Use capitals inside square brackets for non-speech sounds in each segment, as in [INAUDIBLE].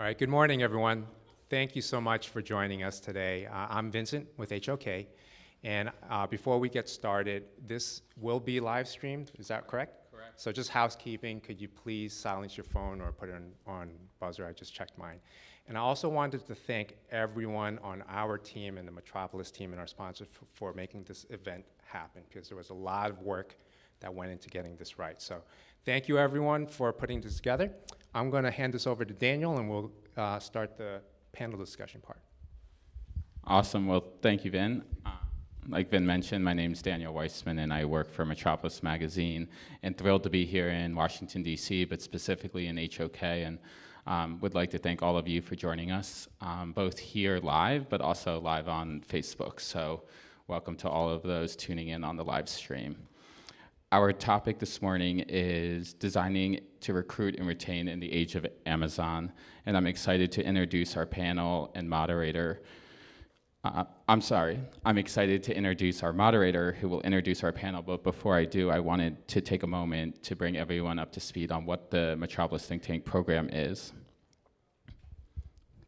All right, good morning, everyone. Thank you so much for joining us today. Uh, I'm Vincent with HOK, and uh, before we get started, this will be live streamed, is that correct? Correct. So just housekeeping, could you please silence your phone or put it on, on buzzer? I just checked mine. And I also wanted to thank everyone on our team and the Metropolis team and our sponsors for, for making this event happen, because there was a lot of work that went into getting this right. So thank you, everyone, for putting this together. I'm going to hand this over to Daniel, and we'll uh, start the panel discussion part. Awesome. Well, thank you, Vin. Uh, like Vin mentioned, my name is Daniel Weissman, and I work for Metropolis Magazine. And thrilled to be here in Washington, D.C., but specifically in HOK. And um, would like to thank all of you for joining us, um, both here live, but also live on Facebook. So, welcome to all of those tuning in on the live stream. Our topic this morning is designing to recruit and retain in the age of Amazon, and I'm excited to introduce our panel and moderator. Uh, I'm sorry, I'm excited to introduce our moderator who will introduce our panel, but before I do, I wanted to take a moment to bring everyone up to speed on what the Metropolis Think Tank program is.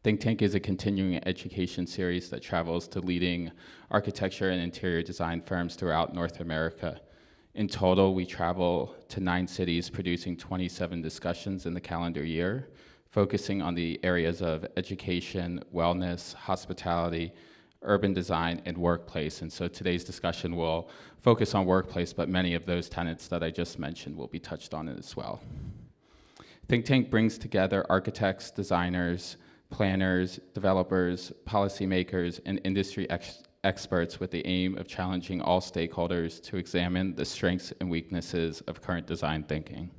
Think Tank is a continuing education series that travels to leading architecture and interior design firms throughout North America. In total, we travel to nine cities, producing 27 discussions in the calendar year, focusing on the areas of education, wellness, hospitality, urban design, and workplace. And so today's discussion will focus on workplace, but many of those tenets that I just mentioned will be touched on as well. Think Tank brings together architects, designers, planners, developers, policymakers, and industry ex experts with the aim of challenging all stakeholders to examine the strengths and weaknesses of current design thinking.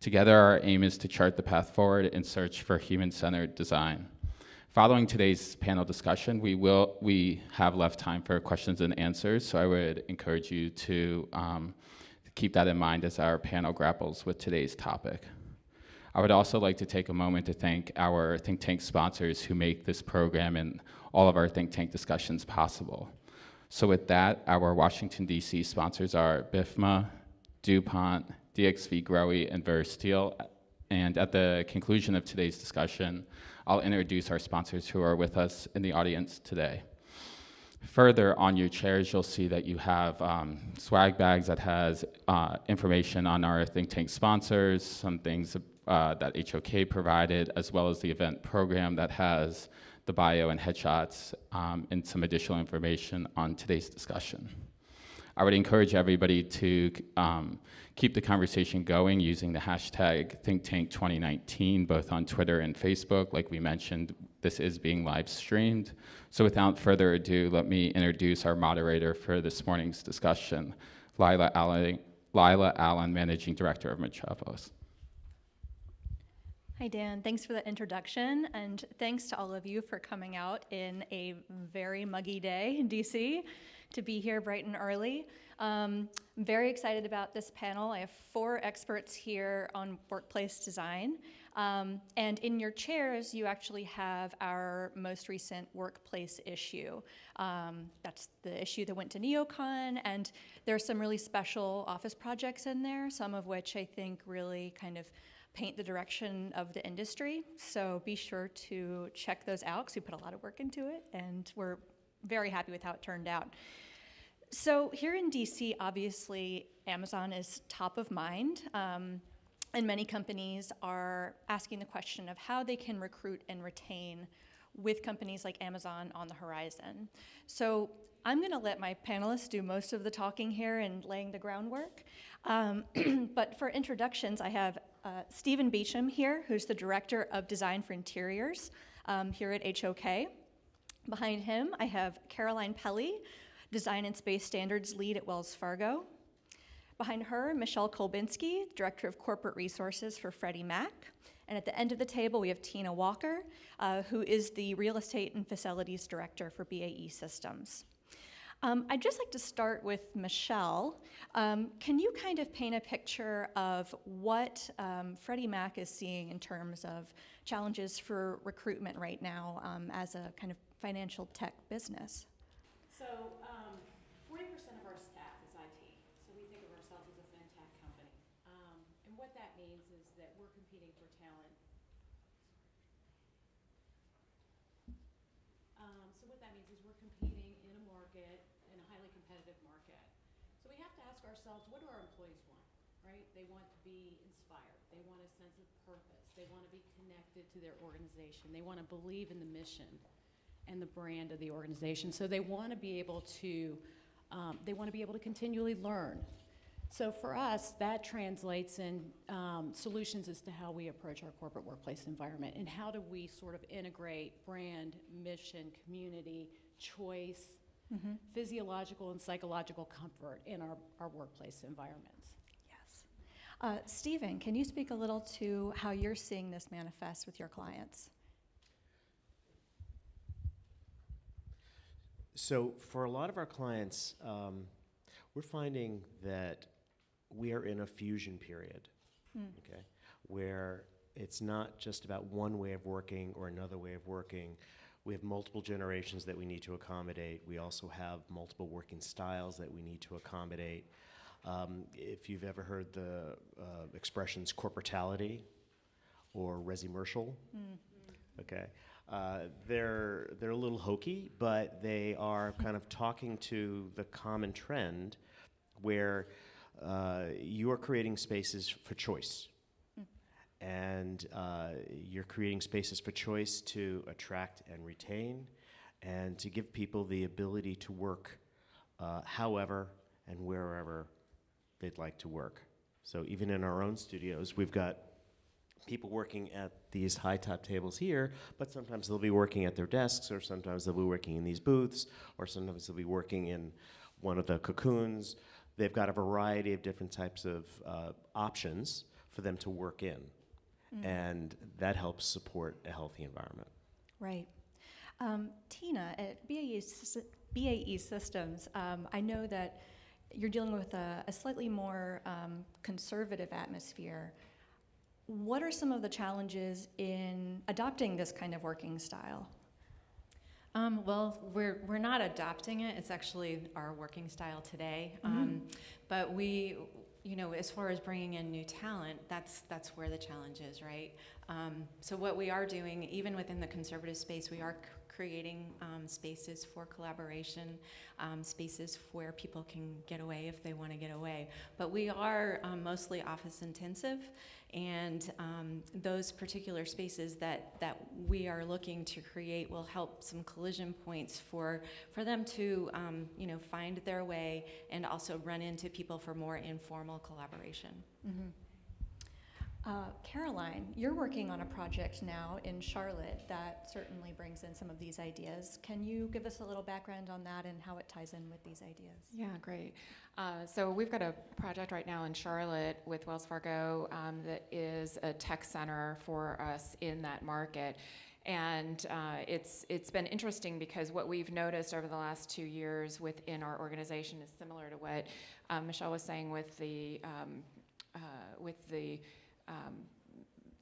Together, our aim is to chart the path forward and search for human-centered design. Following today's panel discussion, we will we have left time for questions and answers, so I would encourage you to um, keep that in mind as our panel grapples with today's topic. I would also like to take a moment to thank our think tank sponsors who make this program and all of our think tank discussions possible. So with that, our Washington, D.C. sponsors are BIFMA, DuPont, DXV Grohe, and Versteel. And at the conclusion of today's discussion, I'll introduce our sponsors who are with us in the audience today. Further, on your chairs, you'll see that you have um, swag bags that has uh, information on our think tank sponsors, some things uh, that HOK provided, as well as the event program that has the bio and headshots um, and some additional information on today's discussion. I would encourage everybody to um, keep the conversation going using the hashtag ThinkTank2019, both on Twitter and Facebook. Like we mentioned, this is being live streamed. So without further ado, let me introduce our moderator for this morning's discussion, Lila Allen, Lila Allen Managing Director of Metropolis. Hi, Dan. Thanks for the introduction, and thanks to all of you for coming out in a very muggy day in DC to be here bright and early. Um, I'm very excited about this panel. I have four experts here on workplace design. Um, and in your chairs, you actually have our most recent workplace issue. Um, that's the issue that went to NeoCon, and there are some really special office projects in there, some of which I think really kind of paint the direction of the industry. So be sure to check those out because we put a lot of work into it and we're very happy with how it turned out. So here in DC, obviously, Amazon is top of mind. Um, and many companies are asking the question of how they can recruit and retain with companies like Amazon on the horizon. So I'm going to let my panelists do most of the talking here and laying the groundwork. Um, [CLEARS THROAT] but for introductions, I have uh, Stephen Beacham here, who's the Director of Design for Interiors um, here at HOK. Behind him, I have Caroline Pelley, Design and Space Standards Lead at Wells Fargo. Behind her, Michele Kolbinsky, Director of Corporate Resources for Freddie Mac. And at the end of the table, we have Tina Walker, uh, who is the Real Estate and Facilities Director for BAE Systems. Um, I'd just like to start with Michele. Um, can you kind of paint a picture of what um, Freddie Mac is seeing in terms of challenges for recruitment right now um, as a kind of financial tech business? So, 40% um, of our staff is IT, so we think of ourselves as a fintech company. Um, and what that means is that we're competing for talent because we're competing in a market, in a highly competitive market. So we have to ask ourselves, what do our employees want, right? They want to be inspired. They want a sense of purpose. They want to be connected to their organization. They want to believe in the mission and the brand of the organization. So they want to be able to, um, they want to be able to continually learn. So for us, that translates in um, solutions as to how we approach our corporate workplace environment and how do we sort of integrate brand, mission, community, choice, physiological and psychological comfort in our, our workplace environments. Yes. Uh, Stephen, can you speak a little to how you're seeing this manifest with your clients? So for a lot of our clients, um, we're finding that we are in a fusion period, okay, where it's not just about one way of working or another way of working. We have multiple generations that we need to accommodate. We also have multiple working styles that we need to accommodate. Um, if you've ever heard the uh, expressions corporatality or resimercial, okay? Uh, they're, they're a little hokey, but they are [LAUGHS] kind of talking to the common trend where uh, you are creating spaces for choice. And uh, you're creating spaces for choice to attract and retain and to give people the ability to work uh, however and wherever they'd like to work. So even in our own studios, we've got people working at these high top tables here, but sometimes they'll be working at their desks, or sometimes they'll be working in these booths, or sometimes they'll be working in one of the cocoons. They've got a variety of different types of uh, options for them to work in, and that helps support a healthy environment. Right. Um, Tina, at BAE, BAE Systems, um, I know that you're dealing with a, a slightly more um, conservative atmosphere. What are some of the challenges in adopting this kind of working style? Um, well, we're, we're not adopting it. It's actually our working style today. Um, but we, you know, as far as bringing in new talent, that's, that's where the challenge is, right? Um, so what we are doing, even within the conservative space, we are creating um, spaces for collaboration, um, spaces where people can get away if they want to get away. But we are um, mostly office intensive, and um, those particular spaces that, that we are looking to create will help some collision points for, for them to um, you know, find their way and also run into people for more informal collaboration. Uh, Caroline, you're working on a project now in Charlotte that certainly brings in some of these ideas. Can you give us a little background on that and how it ties in with these ideas? Yeah, great. Uh, so we've got a project right now in Charlotte with Wells Fargo um, that is a tech center for us in that market. And uh, it's it's been interesting because what we've noticed over the last two years within our organization is similar to what um, Michele was saying with the um, uh, with the um,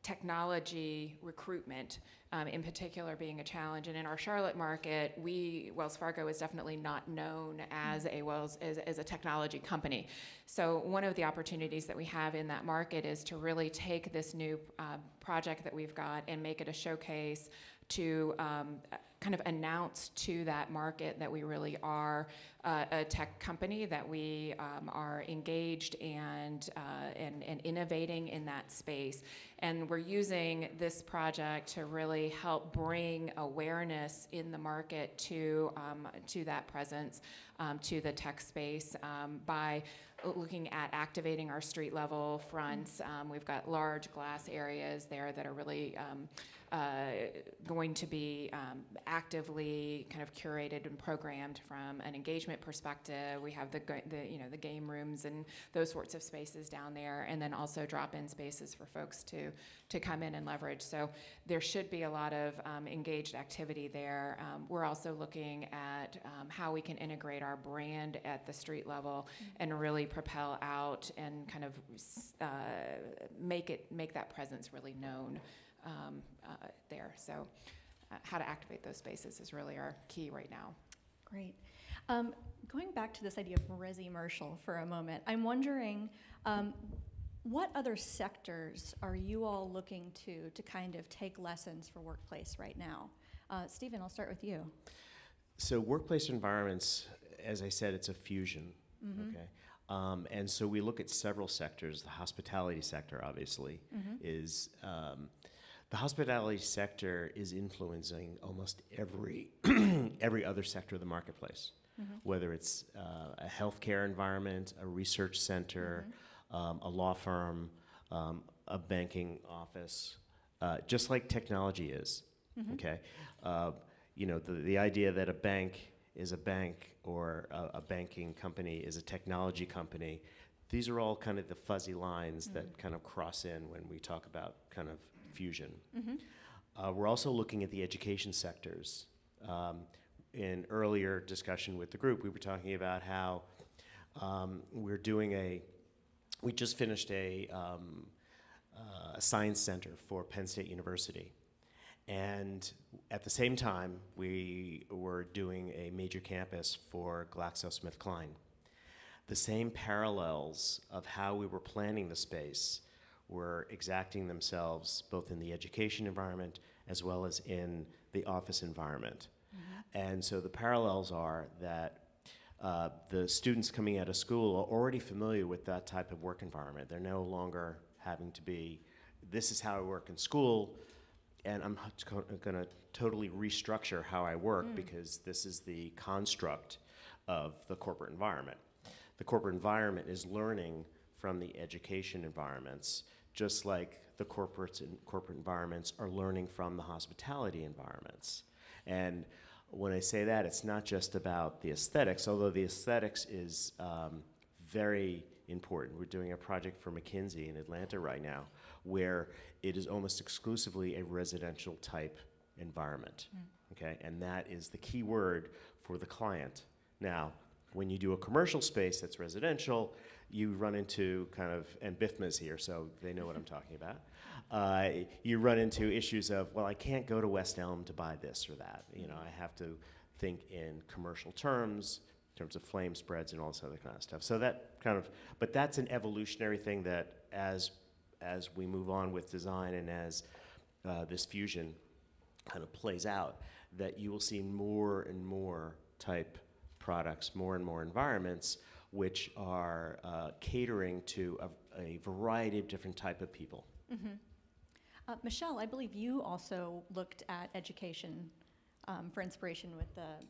technology recruitment, um, in particular, being a challenge. And in our Charlotte market, we Wells Fargo is definitely not known as a Wells as, as a technology company. So one of the opportunities that we have in that market is to really take this new uh, project that we've got and make it a showcase to um, kind of announce to that market that we really are uh, a tech company, that we um, are engaged and, uh, and, and innovating in that space. And we're using this project to really help bring awareness in the market to, um, to that presence, um, to the tech space um, by looking at activating our street level fronts. Um, we've got large glass areas there that are really um, uh, going to be um, actively kind of curated and programmed from an engagement perspective. We have the, the you know the game rooms and those sorts of spaces down there, and then also drop-in spaces for folks to to come in and leverage. So there should be a lot of um, engaged activity there. Um, we're also looking at um, how we can integrate our brand at the street level and really propel out and kind of uh, make it make that presence really known um, uh, there. So, uh, how to activate those spaces is really our key right now. Great. Um, going back to this idea of resi-mercial for a moment, I'm wondering um, what other sectors are you all looking to to kind of take lessons for workplace right now? Uh, Stephen, I'll start with you. So workplace environments, as I said, it's a fusion. Okay. Um, and so we look at several sectors. The hospitality sector, obviously, is um, the hospitality sector is influencing almost every [CLEARS THROAT] every other sector of the marketplace. Whether it's uh, a healthcare environment, a research center, um, a law firm, um, a banking office, uh, just like technology is. Okay, uh, you know the the idea that a bank is a bank or a, a banking company is a technology company. These are all kind of the fuzzy lines that kind of cross in when we talk about kind of fusion. Uh, we're also looking at the education sectors. Um, in earlier discussion with the group, we were talking about how um, we're doing a, we just finished a, um, uh, science center for Penn State University. And at the same time, we were doing a major campus for GlaxoSmithKline. The same parallels of how we were planning the space were exacting themselves both in the education environment as well as in the office environment. And so the parallels are that uh, the students coming out of school are already familiar with that type of work environment. They're no longer having to be, this is how I work in school, and I'm going to totally restructure how I work because this is the construct of the corporate environment. The corporate environment is learning from the education environments, just like the corporates and corporate environments are learning from the hospitality environments. And when I say that, it's not just about the aesthetics, although the aesthetics is um, very important. We're doing a project for McKinsey in Atlanta right now where it is almost exclusively a residential type environment. Okay, and that is the key word for the client. Now, when you do a commercial space that's residential, you run into kind of, and BIFMA's here, so they know what I'm talking about. Uh, you run into issues of, well, I can't go to West Elm to buy this or that. You know, I have to think in commercial terms, in terms of flame spreads and all this other kind of stuff. So that kind of, but that's an evolutionary thing that as as we move on with design and as uh, this fusion kind of plays out, that you will see more and more type products, more and more environments, which are uh, catering to a, a variety of different type of people. Uh, Michele, I believe you also looked at education um, for inspiration with the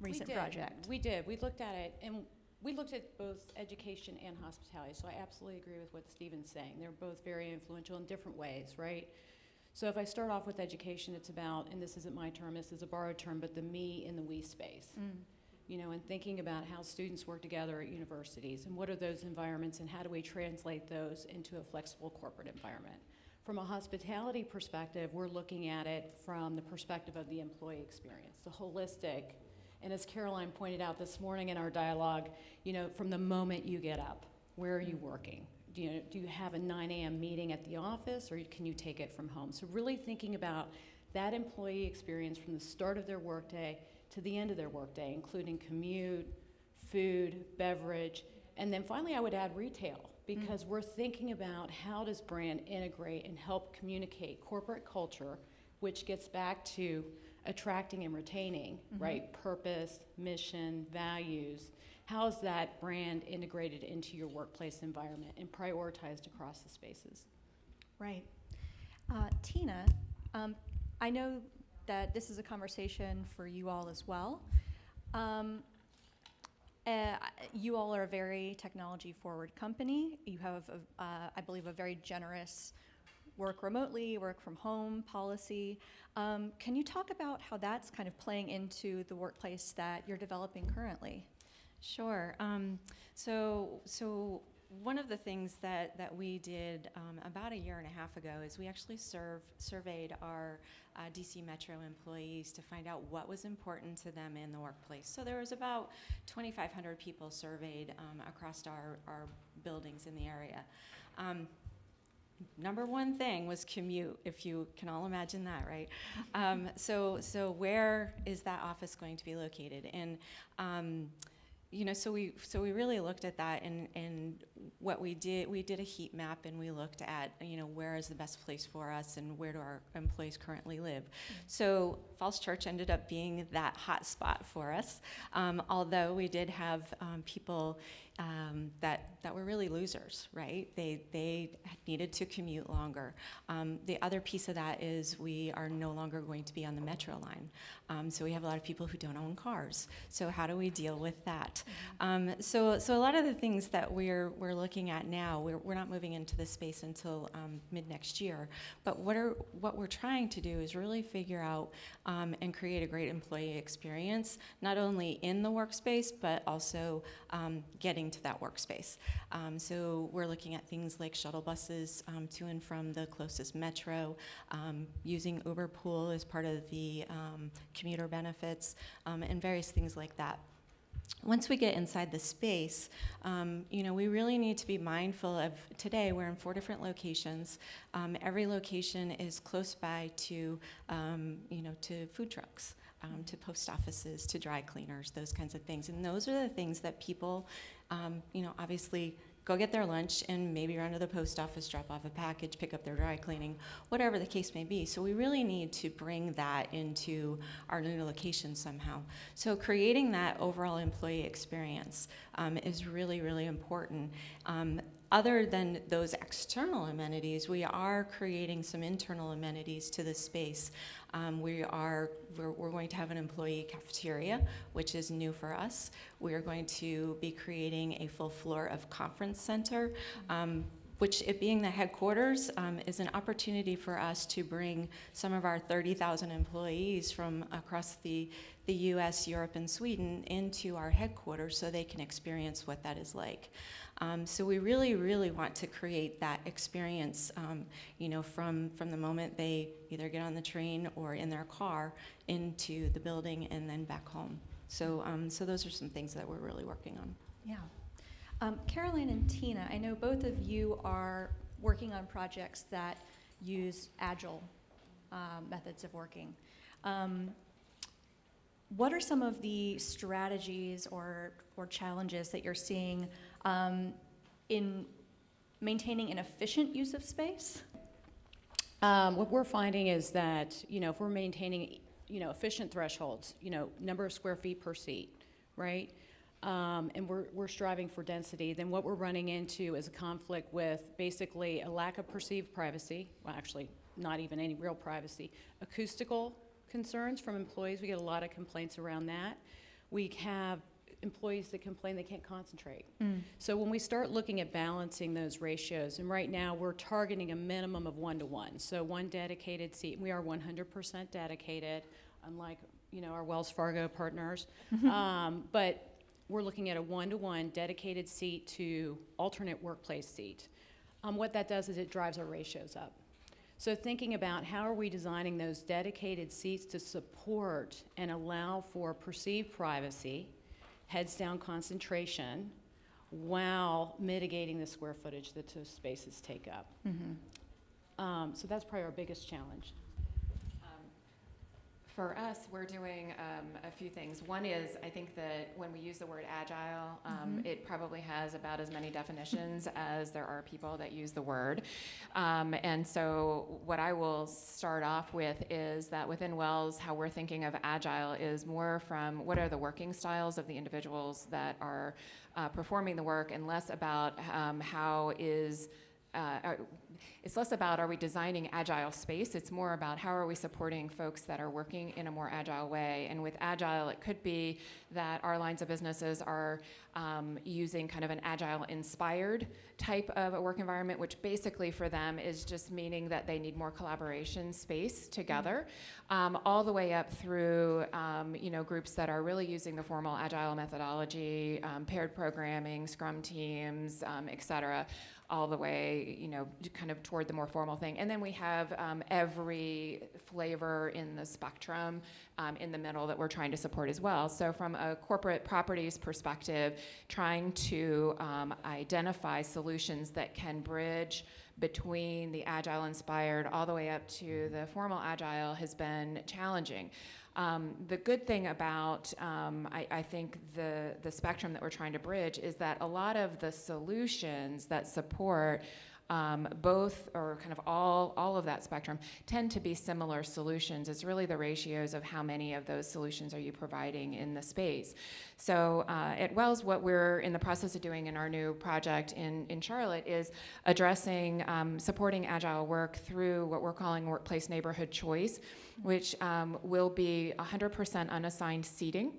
recent we project. We did. We looked at it, and we looked at both education and hospitality. So I absolutely agree with what Stephen's saying. They're both very influential in different ways, right? So if I start off with education, it's about, and this isn't my term, this is a borrowed term, but the me in the we space. You know, and thinking about how students work together at universities and what are those environments and how do we translate those into a flexible corporate environment. From a hospitality perspective, we're looking at it from the perspective of the employee experience, the holistic. And as Caroline pointed out this morning in our dialogue, you know, from the moment you get up, where are you working? Do you, do you have a 9 a.m. meeting at the office or can you take it from home? So, really thinking about that employee experience from the start of their workday to the end of their workday, including commute, food, beverage, and then finally I would add retail because we're thinking about how does brand integrate and help communicate corporate culture, which gets back to attracting and retaining, right? Purpose, mission, values. How is that brand integrated into your workplace environment and prioritized across the spaces? Right. Uh, Tina, um, I know that this is a conversation for you all as well. Um, uh, you all are a very technology forward company. You have, a, uh, I believe, a very generous work remotely, work from home policy. Um, can you talk about how that's kind of playing into the workplace that you're developing currently? Sure. Um, so, so one of the things that, that we did um, about a year and a half ago is we actually serve, surveyed our uh, DC Metro employees to find out what was important to them in the workplace. So there was about 2,500 people surveyed um, across our, our buildings in the area. Um, number one thing was commute, if you can all imagine that, right? Um, so, so where is that office going to be located? And um, you know, so we so we really looked at that, and and what we did, we did a heat map, and we looked at you know where is the best place for us, and where do our employees currently live. So Falls Church ended up being that hot spot for us, um, although we did have um, people um, that that were really losers, right? They they needed to commute longer. Um, the other piece of that is we are no longer going to be on the metro line, um, so we have a lot of people who don't own cars. So how do we deal with that? Um, so so a lot of the things that we're we're looking at now, we're we're not moving into this space until um, mid next year. But what are what we're trying to do is really figure out um, and create a great employee experience, not only in the workspace but also getting to that workspace. Um, so we're looking at things like shuttle buses um, to and from the closest metro, um, using Uber Pool as part of the um, commuter benefits, um, and various things like that once we get inside the space, um, you know, we really need to be mindful of today we're in four different locations. Um, every location is close by to, um, you know, to food trucks, to post offices, to dry cleaners, those kinds of things. And those are the things that people um, you know, obviously go get their lunch and maybe run to the post office, drop off a package, pick up their dry cleaning, whatever the case may be. So we really need to bring that into our new location somehow. So creating that overall employee experience um, is really, really important. Um, other than those external amenities, we are creating some internal amenities to the space. Um, we are we're, we're, going to have an employee cafeteria, which is new for us. We are going to be creating a full floor of conference center. Um, which it being the headquarters um, is an opportunity for us to bring some of our 30,000 employees from across the, the US, Europe, and Sweden into our headquarters so they can experience what that is like. Um, so we really, really want to create that experience, um, you know, from, from the moment they either get on the train or in their car into the building and then back home. So, um, so those are some things that we're really working on. Yeah. Um, Caroline and Tina, I know both of you are working on projects that use agile uh, methods of working. Um, what are some of the strategies or, or challenges that you're seeing um, in maintaining an efficient use of space? Um, what we're finding is that, you know, if we're maintaining, you know, efficient thresholds, you know, number of square feet per seat, right? Um, and we're, we're striving for density, then what we're running into is a conflict with basically a lack of perceived privacy, well, actually, not even any real privacy, acoustical concerns from employees. We get a lot of complaints around that. We have employees that complain they can't concentrate. Mm. So when we start looking at balancing those ratios, and right now we're targeting a minimum of one to one. So one dedicated seat, we are 100% dedicated, unlike you know our Wells Fargo partners. Mm-hmm. Um, but we're looking at a one to one dedicated seat to alternate workplace seat. Um, what that does is it drives our ratios up. So thinking about how are we designing those dedicated seats to support and allow for perceived privacy, heads down concentration, while mitigating the square footage that those spaces take up. Mm-hmm. Um, so that's probably our biggest challenge. For us, we're doing um, a few things. One is, I think that when we use the word agile, um, mm-hmm. it probably has about as many definitions as there are people that use the word. Um, and so, what I will start off with is that within Wells, how we're thinking of agile is more from what are the working styles of the individuals that are uh, performing the work, and less about um, how is uh, it's less about are we designing agile space, it's more about how are we supporting folks that are working in a more agile way. And with agile, it could be that our lines of businesses are um, using kind of an agile inspired type of a work environment, which basically for them is just meaning that they need more collaboration space together, um, all the way up through um, you know groups that are really using the formal agile methodology, um, paired programming, Scrum teams, um, et cetera all the way, you know, kind of toward the more formal thing. And then we have um, every flavor in the spectrum um, in the middle that we're trying to support as well. So from a corporate properties perspective, trying to um, identify solutions that can bridge between the agile inspired all the way up to the formal agile has been challenging. Um, the good thing about, um, I, I, think, the, the spectrum that we're trying to bridge is that a lot of the solutions that support um, both or kind of all, all of that spectrum tend to be similar solutions. It's really the ratios of how many of those solutions are you providing in the space. So uh, at Wells, what we're in the process of doing in our new project in, in Charlotte is addressing, um, supporting agile work through what we're calling workplace neighborhood choice, which um, will be 100% unassigned seating.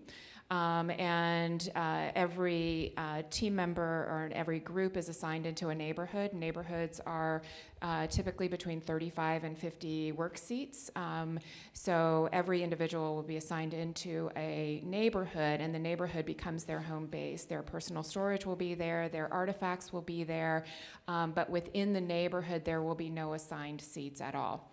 Um, and uh, every uh, team member or every group is assigned into a neighborhood. Neighborhoods are uh, typically between 35 and 50 work seats. Um, so every individual will be assigned into a neighborhood, and the neighborhood becomes their home base. Their personal storage will be there, their artifacts will be there, um, but within the neighborhood, there will be no assigned seats at all.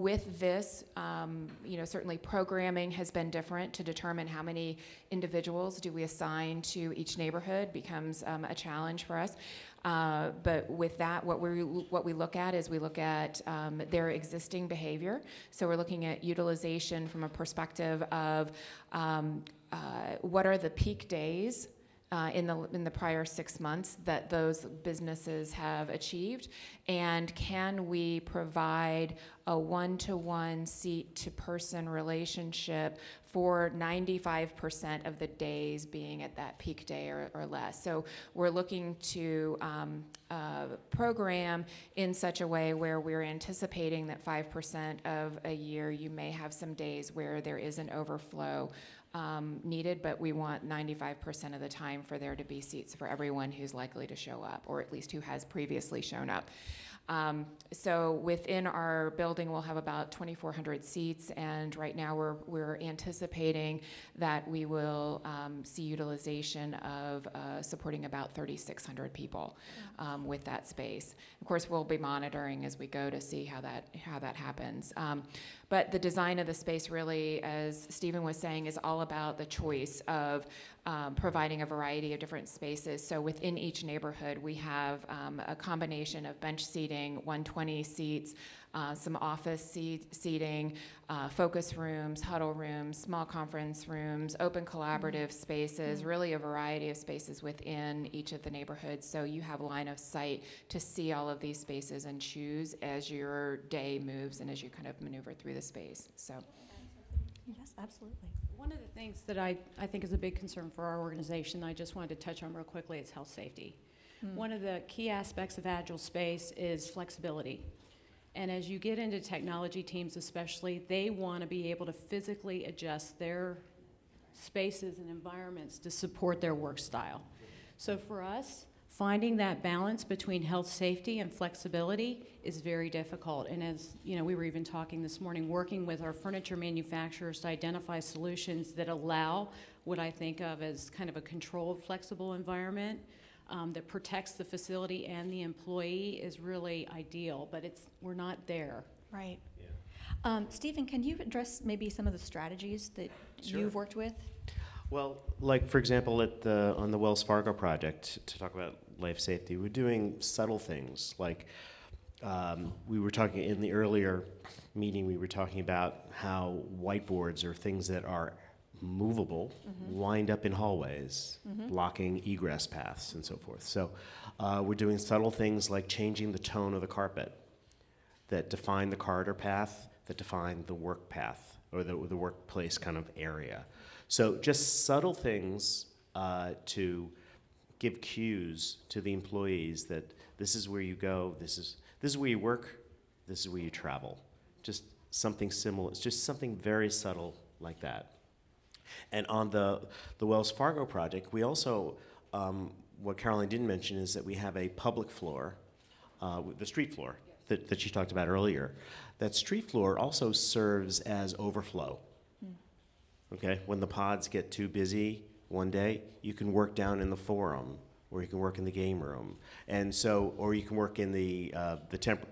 With this, um, you know, certainly programming has been different to determine how many individuals do we assign to each neighborhood becomes um, a challenge for us. Uh, but with that, what we what we look at is we look at um, their existing behavior. So we're looking at utilization from a perspective of um, uh, what are the peak days uh, in the in the prior six months that those businesses have achieved, and can we provide a one-to-one seat-to-person relationship for 95% of the days being at that peak day or, or less? So we're looking to um, uh, program in such a way where we're anticipating that 5% of a year you may have some days where there is an overflow um, needed, but we want 95% of the time for there to be seats for everyone who's likely to show up, or at least who has previously shown up. Um, so within our building, we'll have about 2,400 seats, and right now we're, we're anticipating that we will um, see utilization of uh, supporting about 3,600 people um, with that space. Of course, we'll be monitoring as we go to see how that how that happens. Um, but the design of the space really, as Stephen was saying, is all about the choice of um, providing a variety of different spaces. So within each neighborhood, we have um, a combination of bench seating, 120 seats, uh, some office seat, seating, uh, focus rooms, huddle rooms, small conference rooms, open collaborative mm-hmm. spaces, mm-hmm. really a variety of spaces within each of the neighborhoods. So you have line of sight to see all of these spaces and choose as your day moves and as you kind of maneuver through the space. So. Yes, absolutely. One of the things that I, I think is a big concern for our organization, I just wanted to touch on real quickly, is health safety. Mm. One of the key aspects of Agile Space is flexibility. And as you get into technology teams, especially, they want to be able to physically adjust their spaces and environments to support their work style. So for us, finding that balance between health safety and flexibility is very difficult. And as you know, we were even talking this morning, working with our furniture manufacturers to identify solutions that allow what I think of as kind of a controlled, flexible environment um, that protects the facility and the employee is really ideal, but it's, we're not there. Right. Yeah. Um, Stephen, can you address maybe some of the strategies that sure. you've worked with? Well, like for example, at the on the Wells Fargo project, to talk about life safety, we're doing subtle things like um, we were talking in the earlier meeting. We were talking about how whiteboards are things that are movable mm-hmm. wind up in hallways, mm-hmm. blocking egress paths and so forth. So uh, we're doing subtle things like changing the tone of the carpet that define the corridor path, that define the work path or the, the workplace kind of area. So just subtle things uh, to give cues to the employees that this is where you go, this is, this is where you work, this is where you travel. Just something similar. It's just something very subtle like that. And on the, the Wells Fargo project, we also, um, what Caroline didn't mention is that we have a public floor, uh, the street floor that, that she talked about earlier. That street floor also serves as overflow. Mm. Okay, when the pods get too busy one day, you can work down in the forum, or you can work in the game room, and so, or you can work in the uh, the temp,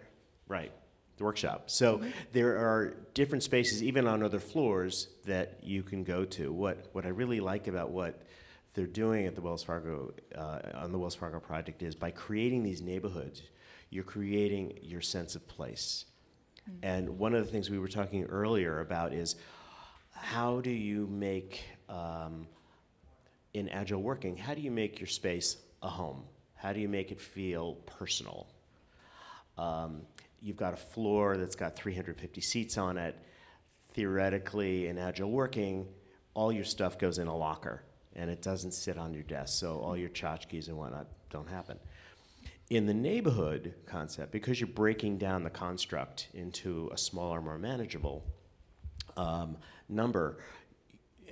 right? the workshop. So mm-hmm. there are different spaces, even on other floors, that you can go to. What what I really like about what they're doing at the Wells Fargo uh, on the Wells Fargo project is by creating these neighborhoods, you're creating your sense of place. And one of the things we were talking earlier about is how do you make, um, in agile working, how do you make your space a home? How do you make it feel personal? Um, you've got a floor that's got 350 seats on it. Theoretically, in agile working, all your stuff goes in a locker and it doesn't sit on your desk, so all your tchotchkes and whatnot don't happen. In the neighborhood concept, because you're breaking down the construct into a smaller, more manageable um, number,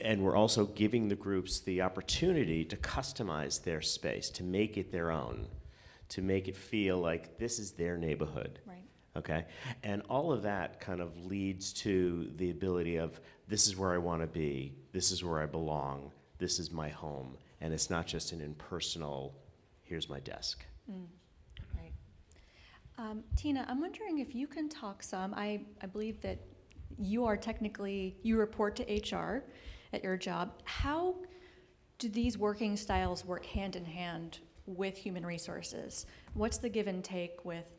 and we're also giving the groups the opportunity to customize their space, to make it their own, to make it feel like this is their neighborhood. Right. Okay? And all of that kind of leads to the ability of this is where I want to be, this is where I belong, this is my home. And it's not just an impersonal, here's my desk. Right. Um, Tina, I'm wondering if you can talk some. I, I believe that you are technically, you report to HR at your job. How do these working styles work hand in hand with human resources? What's the give and take with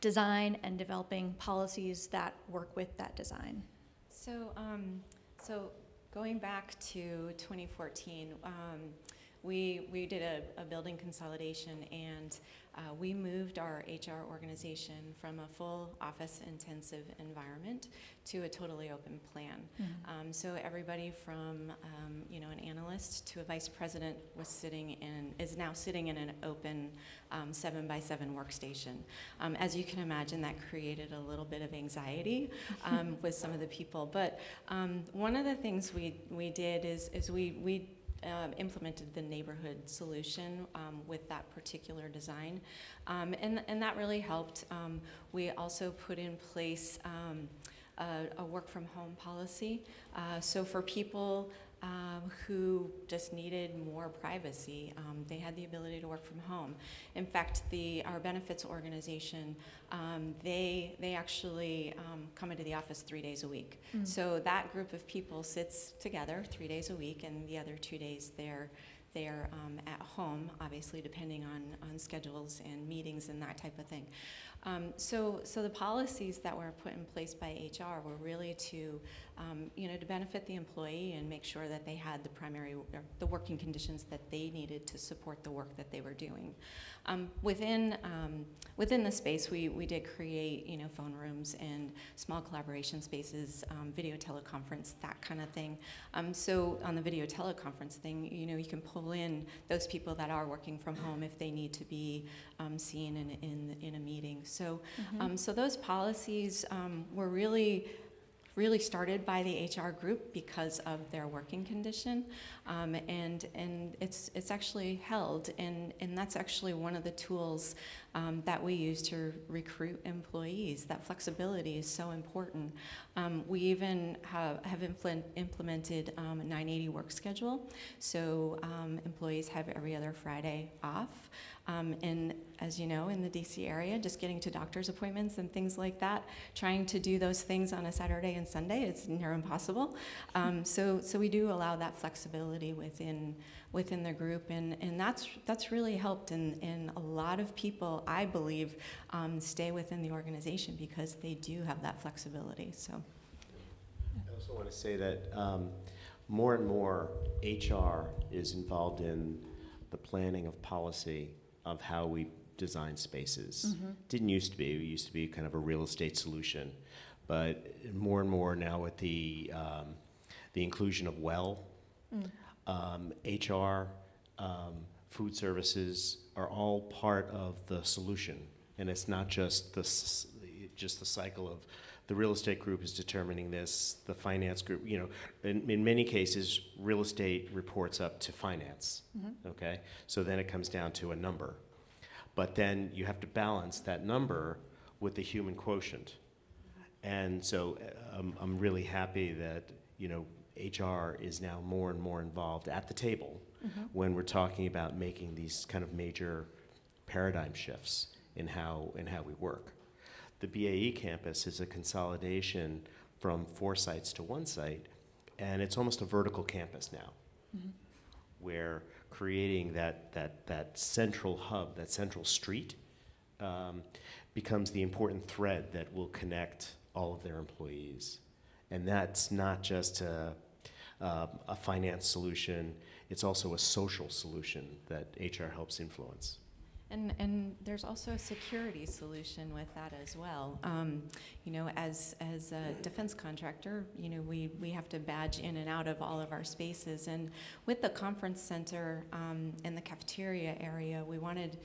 design and developing policies that work with that design? So, um, so going back to 2014, um, we, we did a, a building consolidation and uh, we moved our HR organization from a full office intensive environment to a totally open plan. Um, so everybody from um, you know an analyst to a vice president was sitting in is now sitting in an open um, seven by seven workstation. Um, as you can imagine, that created a little bit of anxiety [LAUGHS] um, with some of the people. But um, one of the things we we did is is we we um, implemented the neighborhood solution um, with that particular design. Um, and, and that really helped. Um, we also put in place um, a, a work from home policy. Uh, so for people um, who just needed more privacy. Um, they had the ability to work from home. In fact, the our benefits organization um, they they actually um, come into the office three days a week. So that group of people sits together three days a week, and the other two days they're they're um, at home, obviously depending on, on schedules and meetings and that type of thing. Um, so, so the policies that were put in place by HR were really to, um, you know, to benefit the employee and make sure that they had the primary, the working conditions that they needed to support the work that they were doing. Um, within, um, within the space, we, we did create, you know, phone rooms and small collaboration spaces, um, video teleconference, that kind of thing. Um, so on the video teleconference thing, you know, you can pull in those people that are working from home if they need to be um, seen in, in, in a meeting. So, um, so those policies um, were really really started by the HR group because of their working condition, um, and and it's it's actually held, and and that's actually one of the tools um, that we use to recruit employees. That flexibility is so important. Um, we even have have implement, implemented um, a 980 work schedule, so um, employees have every other Friday off. Um, and as you know, in the DC area, just getting to doctor's appointments and things like that, trying to do those things on a Saturday and Sunday, it's near impossible. Um, so, so we do allow that flexibility within within the group, and, and that's that's really helped. And, and a lot of people, I believe, um, stay within the organization because they do have that flexibility. So. I also want to say that um, more and more HR is involved in the planning of policy of how we design spaces. Didn't used to be. It used to be kind of a real estate solution, but more and more now with the um, the inclusion of well, um, HR, um, food services are all part of the solution, and it's not just the just the cycle of the real estate group is determining this, the finance group, you know, in, in many cases, real estate reports up to finance. Okay, so then it comes down to a number, but then you have to balance that number with the human quotient. And so uh, I'm, I'm really happy that, you know, HR is now more and more involved at the table when we're talking about making these kind of major paradigm shifts in how, in how we work. The BAE campus is a consolidation from four sites to one site, and it's almost a vertical campus now, where creating that, that, that central hub, that central street, um, becomes the important thread that will connect all of their employees. And that's not just a, uh, a finance solution, it's also a social solution that HR helps influence. And, and there's also a security solution with that as well. Um, you know, as, as a defense contractor, you know, we, we have to badge in and out of all of our spaces. And with the conference center um, and the cafeteria area, we wanted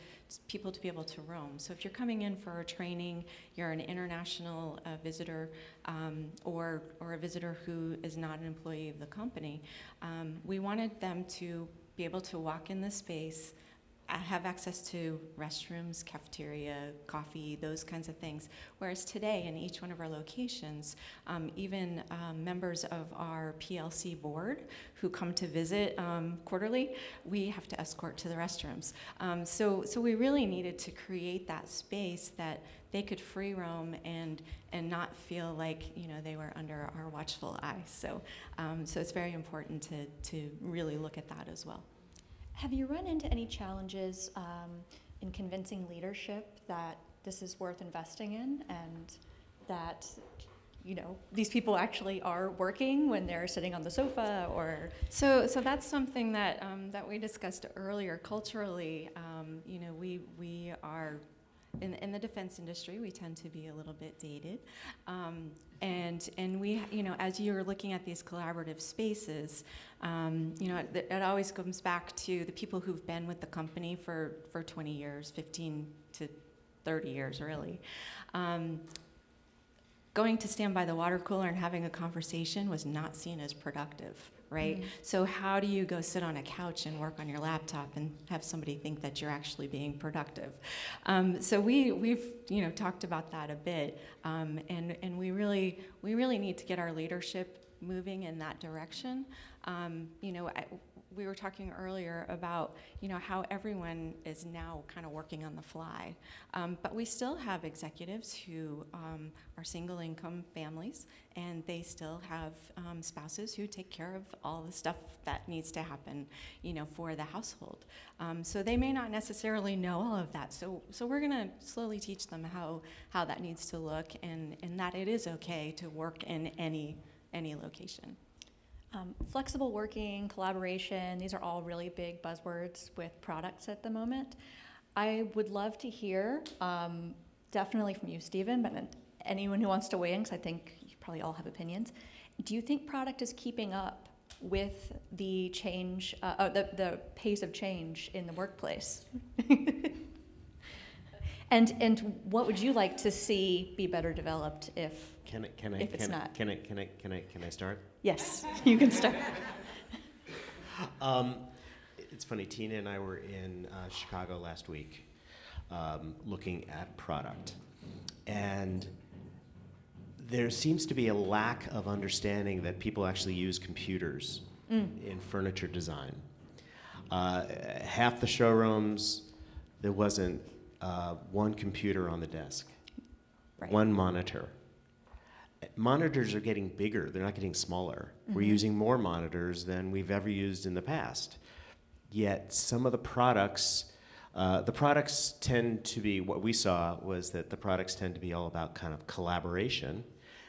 people to be able to roam. So if you're coming in for a training, you're an international uh, visitor, um, or, or a visitor who is not an employee of the company, um, we wanted them to be able to walk in the space, have access to restrooms, cafeteria, coffee, those kinds of things. Whereas today, in each one of our locations, um, even um, members of our PLC board who come to visit um, quarterly, we have to escort to the restrooms. Um, so, so we really needed to create that space that they could free roam and and not feel like you know they were under our watchful eye. So, um, so it's very important to to really look at that as well. Have you run into any challenges um, in convincing leadership that this is worth investing in and that you know these people actually are working when they're sitting on the sofa or So, so that's something that um, that we discussed earlier. Culturally, um, you know, we we are in in the defense industry. We tend to be a little bit dated, um, and and we, you know, as you're looking at these collaborative spaces, um, you know, it, it always comes back to the people who've been with the company for for 20 years, 15 to 30 years, really. Um, going to stand by the water cooler and having a conversation was not seen as productive, right? Mm. So how do you go sit on a couch and work on your laptop and have somebody think that you're actually being productive? Um, so we we've you know talked about that a bit, um, and and we really we really need to get our leadership moving in that direction. Um, you know, I, we were talking earlier about you know how everyone is now kind of working on the fly, um, but we still have executives who um, are single income families, and they still have um, spouses who take care of all the stuff that needs to happen, you know, for the household. Um, so they may not necessarily know all of that. So so we're gonna slowly teach them how how that needs to look, and and that it is okay to work in any any location. Um, flexible working collaboration these are all really big buzzwords with products at the moment. I would love to hear um, definitely from you stephen but anyone who wants to weigh in because i think you probably all have opinions. Do you think product is keeping up with the change uh, uh, the, the pace of change in the workplace? [LAUGHS] And and what would you like to see be better developed if Can I, can I, If can I, not. can I, can I, can I, can I start? yes you can start [LAUGHS] Um, it's funny, Tina and I were in uh, Chicago last week um, looking at product. And there seems to be a lack of understanding that people actually use computers in furniture design. Uh, half the showrooms, there wasn't uh, one computer on the desk, Right. one monitor. Monitors are getting bigger, they're not getting smaller. We're using more monitors than we've ever used in the past. Yet some of the products, uh, the products tend to be, what we saw was that the products tend to be all about kind of collaboration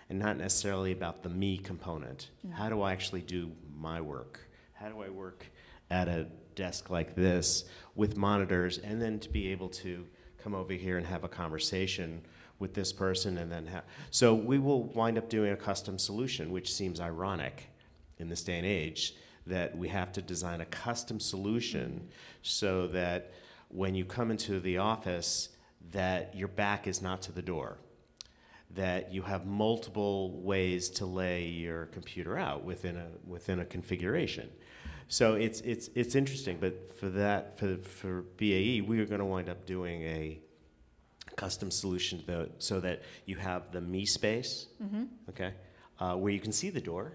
and not necessarily about the me component. How do I actually do my work? How do I work at a desk like this with monitors and then to be able to come over here and have a conversation with this person and then have. So we will wind up doing a custom solution, which seems ironic in this day and age that we have to design a custom solution so that when you come into the office that your back is not to the door that you have multiple ways to lay your computer out within a within a configuration. So it's it's it's interesting, but for that for for BAE, we are going to wind up doing a custom solution though, so that you have the me space, okay, uh, where you can see the door,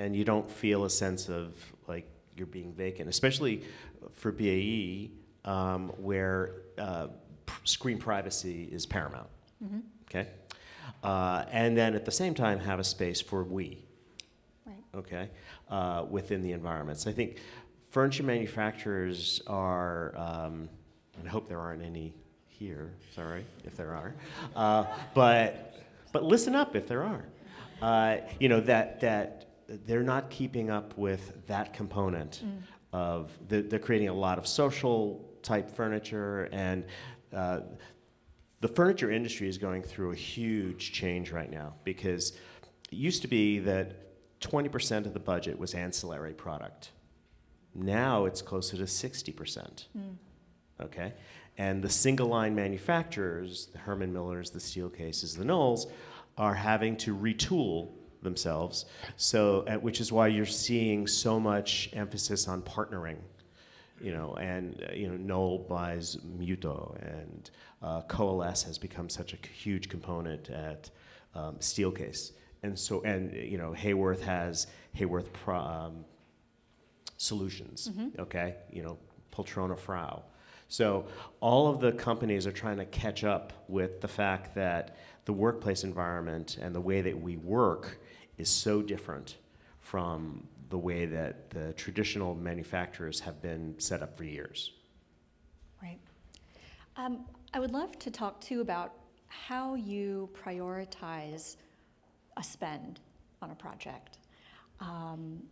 and you don't feel a sense of like you're being vacant, especially for BAE, um, where uh, p- screen privacy is paramount. Okay, uh, and then at the same time have a space for we right okay, uh, within the environments. I think furniture manufacturers are, um, and I hope there aren't any here. Sorry if there are, uh, but but listen up if there are. Uh, you know that that they're not keeping up with that component of the, they're creating a lot of social type furniture and. Uh, the furniture industry is going through a huge change right now because it used to be that 20% of the budget was ancillary product. Now it's closer to 60%. Okay? And the single line manufacturers, the Herman Millers, the Steelcases, the Knolls, are having to retool themselves. So, uh, which is why you're seeing so much emphasis on partnering you know, and uh, you know, Knoll buys Muuto, and uh, Coalesse has become such a huge component at um, Steelcase, and so and you know, Haworth has Haworth Pro, um, Solutions, okay, you know, Poltrona Frau. So all of the companies are trying to catch up with the fact that the workplace environment and the way that we work is so different from the way that the traditional manufacturers have been set up for years. Right. Um, I would love to talk too about how you prioritize a spend on a project. Um,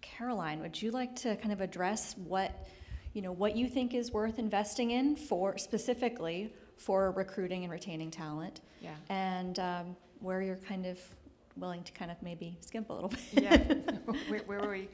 Caroline, would you like to kind of address what, you know, what you think is worth investing in for specifically for recruiting and retaining talent, Yeah. and um, where you're kind of willing to kind of maybe skimp a little bit? Yeah. [LAUGHS] [LAUGHS] where, where were we?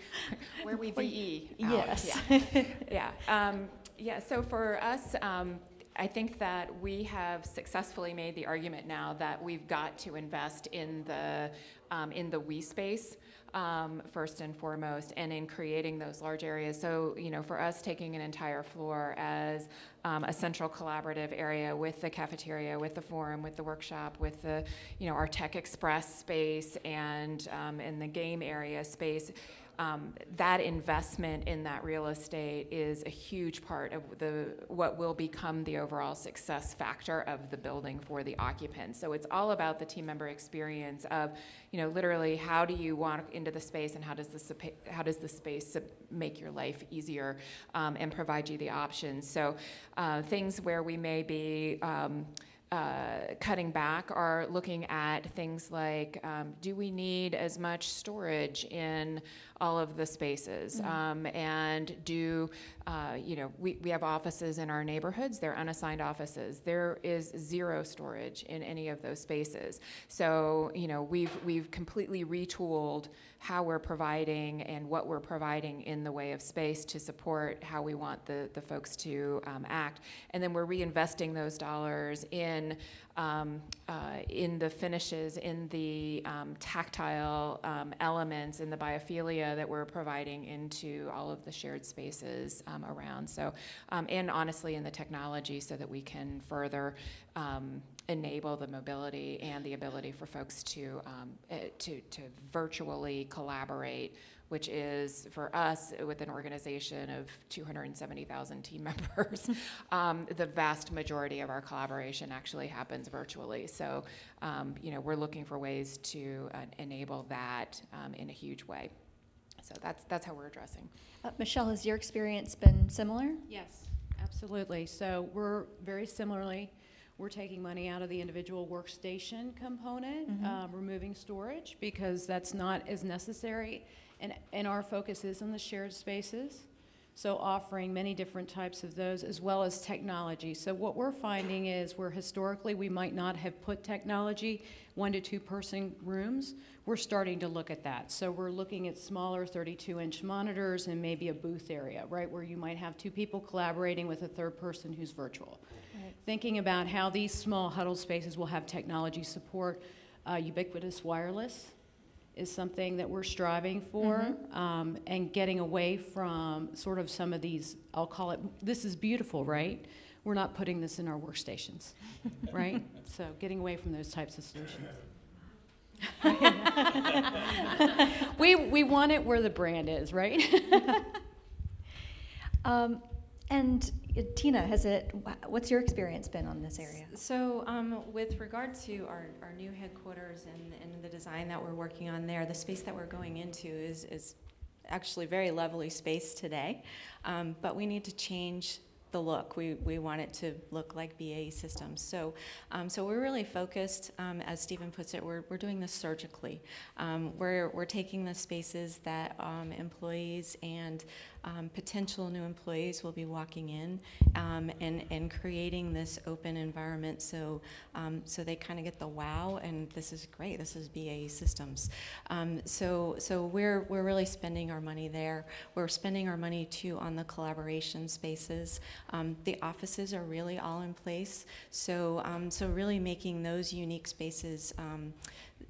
Where we VE? out, Yes. Yeah. [LAUGHS] yeah. Um, yeah. So for us, um, I think that we have successfully made the argument now that we've got to invest in the um, in the we space. Um, first and foremost, and in creating those large areas. So, you know, for us, taking an entire floor as um, a central collaborative area with the cafeteria, with the forum, with the workshop, with the, you know, our Tech Express space and um, in the game area space um, that investment in that real estate is a huge part of the what will become the overall success factor of the building for the occupants. So it's all about the team member experience of, you know, literally how do you walk into the space and how does the how does the space make your life easier um, and provide you the options. So uh, things where we may be um, uh, cutting back are looking at things like um, do we need as much storage in all of the spaces. Um, and do uh, you know we, we have offices in our neighborhoods. They're unassigned offices. There is zero storage in any of those spaces. So you know we've we've completely retooled how we're providing and what we're providing in the way of space to support how we want the, the folks to um, act. And then we're reinvesting those dollars in, um, uh, in the finishes, in the um, tactile um, elements, in the biophilia that we're providing into all of the shared spaces um, around. So, um, and honestly, in the technology so that we can further enable the mobility and the ability for folks to, eh, to, to virtually collaborate, which is for us with an organization of 270,000 team [LAUGHS] members, um, the vast majority of our collaboration actually happens virtually. So, um, you know, we're looking for ways to uh, enable that um, in a huge way. So that's that's how we're addressing. Uh, Michele, has your experience been similar? Yes, absolutely. So we're very similarly, we're taking money out of the individual workstation component, um, removing storage because that's not as necessary. And, and our focus is on the shared spaces. So offering many different types of those as well as technology. So what we're finding is where historically we might not have put technology, one to two person rooms, we're starting to look at that. So we're looking at smaller 32 inch monitors and maybe a booth area, right, where you might have two people collaborating with a third person who's virtual. Thinking about how these small huddle spaces will have technology support, uh, ubiquitous wireless is something that we're striving for, um, and getting away from sort of some of these, I'll call it, this is beautiful, right? We're not putting this in our workstations, [LAUGHS] right? So getting away from those types of solutions. [LAUGHS] [LAUGHS] we, we want it where the brand is, right? Um, and uh, Tina, has it? What's your experience been on this area? So, um, with regard to our, our new headquarters and, and the design that we're working on there, the space that we're going into is, is actually very lovely space today. Um, but we need to change the look. We, we want it to look like BAE systems. So, um, so we're really focused, um, as Stephen puts it, we're, we're doing this surgically. Um, we're, we're taking the spaces that um, employees and um, potential new employees will be walking in um, and, and creating this open environment so, um, so they kind of get the wow and this is great, this is BAE systems. Um, so so we're, we're really spending our money there. We're spending our money too on the collaboration spaces. Um, the offices are really all in place. So, um, so really making those unique spaces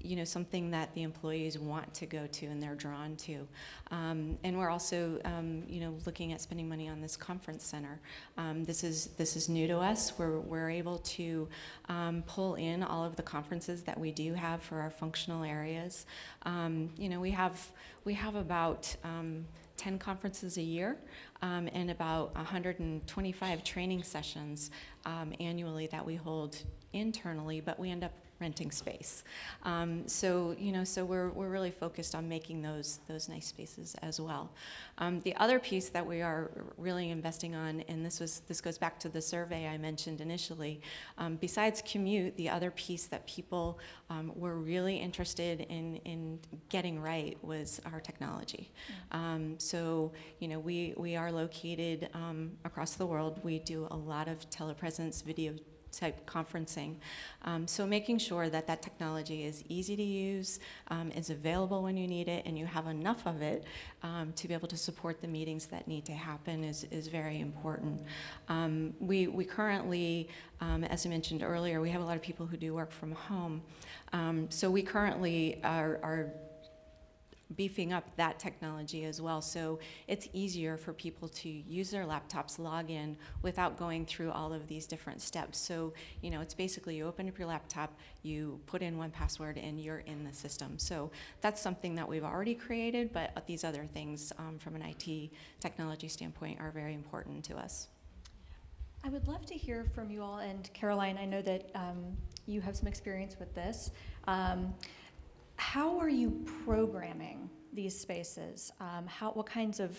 you know, something that the employees want to go to and they're drawn to. Um, and we're also, um, you know, looking at spending money on this conference center. Um, this is this is new to us. We're we're able to um, pull in all of the conferences that we do have for our functional areas. Um, you know, we have we have about um, 10 conferences a year um, and about 125 training sessions um, annually that we hold internally, but we end up renting space. Um, so you know, so we're, we're really focused on making those those nice spaces as well. Um, the other piece that we are really investing on, and this was this goes back to the survey I mentioned initially. Um, besides commute, the other piece that people um, were really interested in in getting right was our technology. Um, so you know, we we are located um, across the world. We do a lot of telepresence video type conferencing. Um, so making sure that that technology is easy to use, um, is available when you need it, and you have enough of it um, to be able to support the meetings that need to happen is, is very important. Um, we, we currently, um, as I mentioned earlier, we have a lot of people who do work from home. Um, so we currently are, are beefing up that technology as well. So it's easier for people to use their laptops, log in without going through all of these different steps. So, you know, it's basically you open up your laptop, you put in one password, and you're in the system. So that's something that we've already created, but these other things um, from an IT technology standpoint are very important to us. I would love to hear from you all, and Caroline, I know that um, you have some experience with this. Um, how are you programming these spaces? Um, how, what kinds of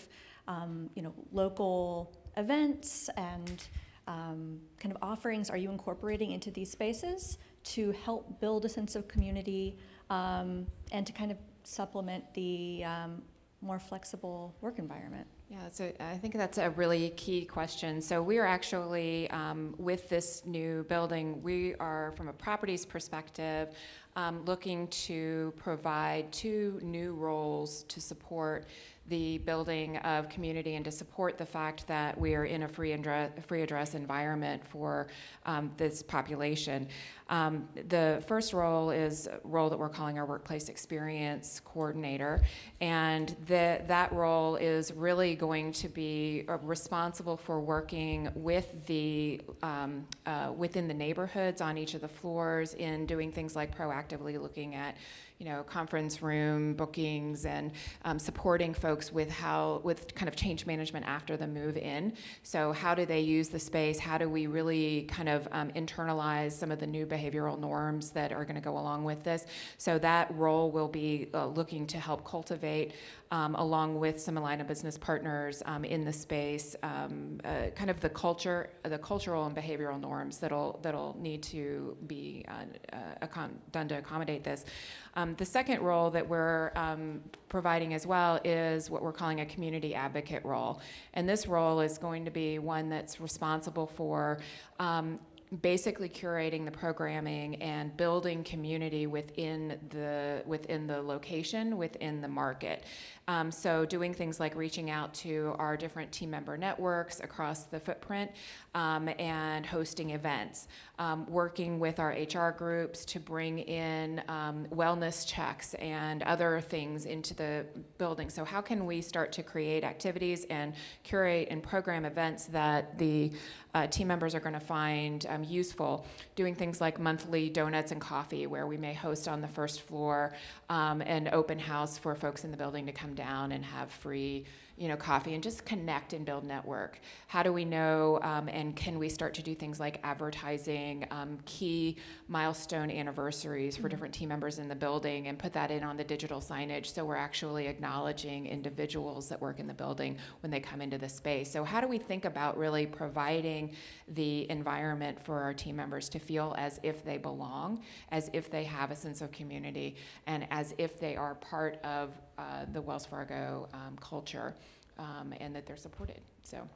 um, you know, local events and um, kind of offerings are you incorporating into these spaces to help build a sense of community um, and to kind of supplement the um, more flexible work environment? Yeah, so I think that's a really key question. So we are actually, um, with this new building, we are, from a properties perspective, um, looking to provide two new roles to support the building of community and to support the fact that we are in a free, address, free address environment for um, this population. Um, the first role is a role that we're calling our workplace experience coordinator, and the, that role is really going to be uh, responsible for working with the um, uh, within the neighborhoods on each of the floors in doing things like proactively looking at you know, conference room bookings and um, supporting folks with how, with kind of change management after the move in. So how do they use the space? How do we really kind of um, internalize some of the new behavioral norms that are going to go along with this? So that role will be uh, looking to help cultivate um, along with some of business partners um, in the space, um, uh, kind of the culture, the cultural and behavioral norms that'll that'll need to be uh, uh, done to accommodate this. Um, the second role that we're um, providing as well is what we're calling a community advocate role, and this role is going to be one that's responsible for um, basically curating the programming and building community within the within the location within the market um, so doing things like reaching out to our different team member networks across the footprint um, and hosting events, um, working with our HR groups to bring in um, wellness checks and other things into the building. So how can we start to create activities and curate and program events that the uh, team members are going to find um, useful? Doing things like monthly donuts and coffee, where we may host on the first floor um, an open house for folks in the building to come down and have free you know, coffee and just connect and build network. How do we know um, and can we start to do things like advertising um, key milestone anniversaries for different team members in the building and put that in on the digital signage so we're actually acknowledging individuals that work in the building when they come into the space. So how do we think about really providing the environment for our team members to feel as if they belong, as if they have a sense of community, and as if they are part of uh, the Wells Fargo um, culture um, and that they're supported. So,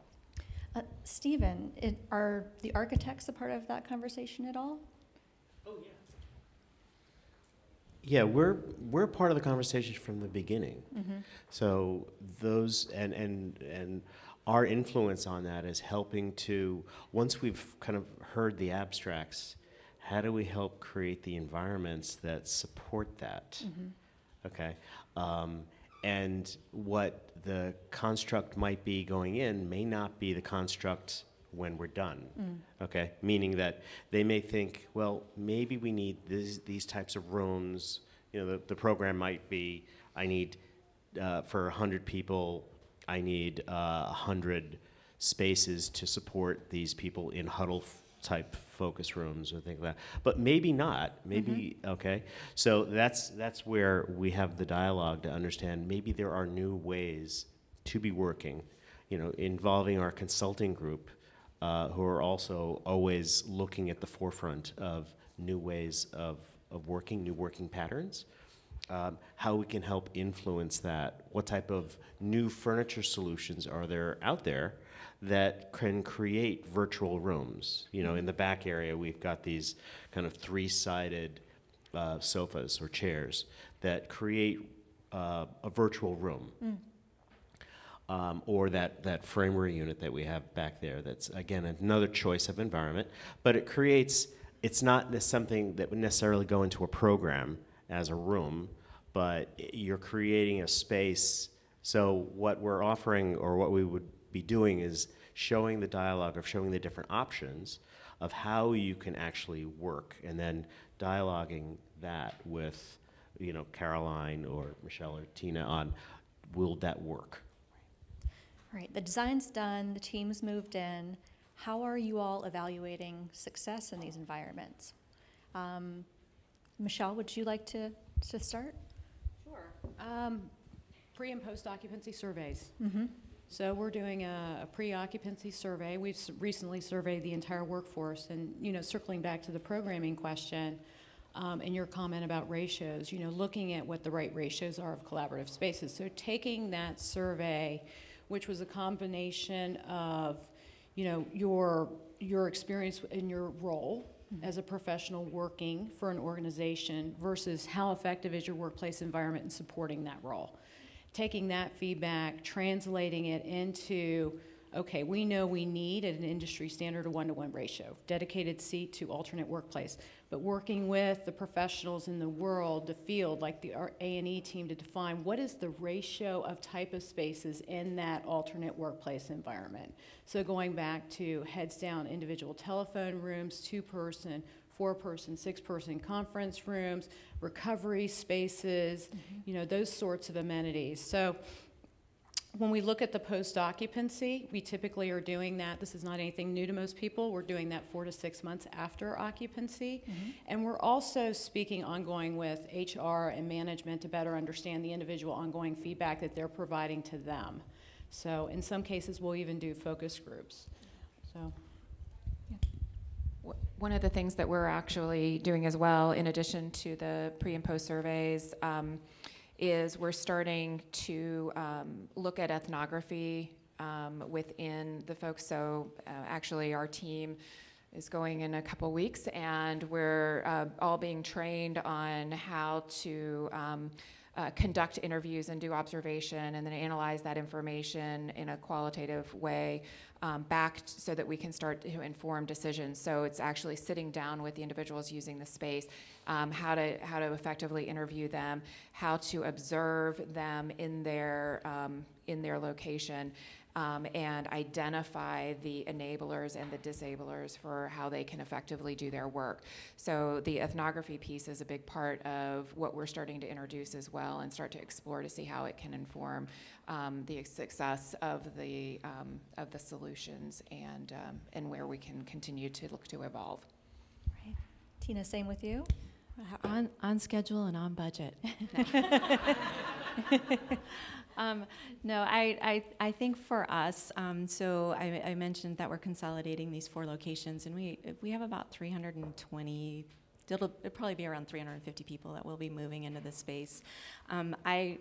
Uh, Stephen, it, are the architects a part of that conversation at all? Oh yeah, we're, we're part of the conversation from the beginning. So those, and, and, and our influence on that is helping to, once we've kind of heard the abstracts, how do we help create the environments that support that? Okay? Um, and what the construct might be going in may not be the construct when we're done. Okay? Meaning that they may think, well, maybe we need these, these types of rooms. You know, the, the program might be I need, uh, for 100 people, I need uh, 100 spaces to support these people in huddle type focus rooms or things like that. But maybe not. Maybe okay. So that's that's where we have the dialogue to understand. Maybe there are new ways to be working. You know, involving our consulting group, uh, who are also always looking at the forefront of new ways of of working, new working patterns um, how we can help influence that. What type of new furniture solutions are there out there that can create virtual rooms? You know, in the back area, we've got these kind of three-sided uh, sofas or chairs that create uh, a virtual room. Um, or that, that framery unit that we have back there that's again another choice of environment but it creates it's not something that would necessarily go into a program as a room but you're creating a space so what we're offering or what we would be doing is showing the dialogue of showing the different options of how you can actually work and then dialoguing that with you know caroline or michele or tina on will that work All right, the design's done, the team's moved in. How are you all evaluating success in these environments? Um, Michele, would you like to, to start? Sure. Um, Pre and post occupancy surveys. Mm-hmm. So we're doing a, a pre-occupancy survey. We've s- recently surveyed the entire workforce, and you know, circling back to the programming question um, and your comment about ratios, you know, looking at what the right ratios are of collaborative spaces. So taking that survey, which was a combination of, you know, your your experience in your role as a professional working for an organization versus how effective is your workplace environment in supporting that role taking that feedback, translating it into, okay, we know we need an industry standard a one-to-one ratio, dedicated seat to alternate workplace, but working with the professionals in the world, the field, like the A&E team to define what is the ratio of type of spaces in that alternate workplace environment. So going back to heads down individual telephone rooms, two-person, four-person, six-person conference rooms, recovery spaces, mm-hmm. you know, those sorts of amenities. So when we look at the post-occupancy, we typically are doing that, this is not anything new to most people, we're doing that four to six months after occupancy. Mm-hmm. And we're also speaking ongoing with HR and management to better understand the individual ongoing feedback that they're providing to them. So in some cases, we'll even do focus groups, so. One of the things that we're actually doing as well, in addition to the pre and post surveys, um, is we're starting to um, look at ethnography um, within the folks. So, uh, actually, our team is going in a couple weeks, and we're uh, all being trained on how to. Um, uh, conduct interviews and do observation and then analyze that information in a qualitative way um, back so that we can start to inform decisions. So it's actually sitting down with the individuals using the space, um, how to how to effectively interview them, how to observe them in their um, in their location. Um, and identify the enablers and the disablers for how they can effectively do their work. So the ethnography piece is a big part of what we're starting to introduce as well and start to explore to see how it can inform um, the success of the, um, of the solutions and, um, and where we can continue to look to evolve. Right. Tina, same with you? On, on schedule and on budget. [LAUGHS] [LAUGHS] Um, no, I, I, I think for us, um, so I, I mentioned that we're consolidating these four locations, and we we have about 320. It'll, probably be around 350 people that will be moving into the space. Um, I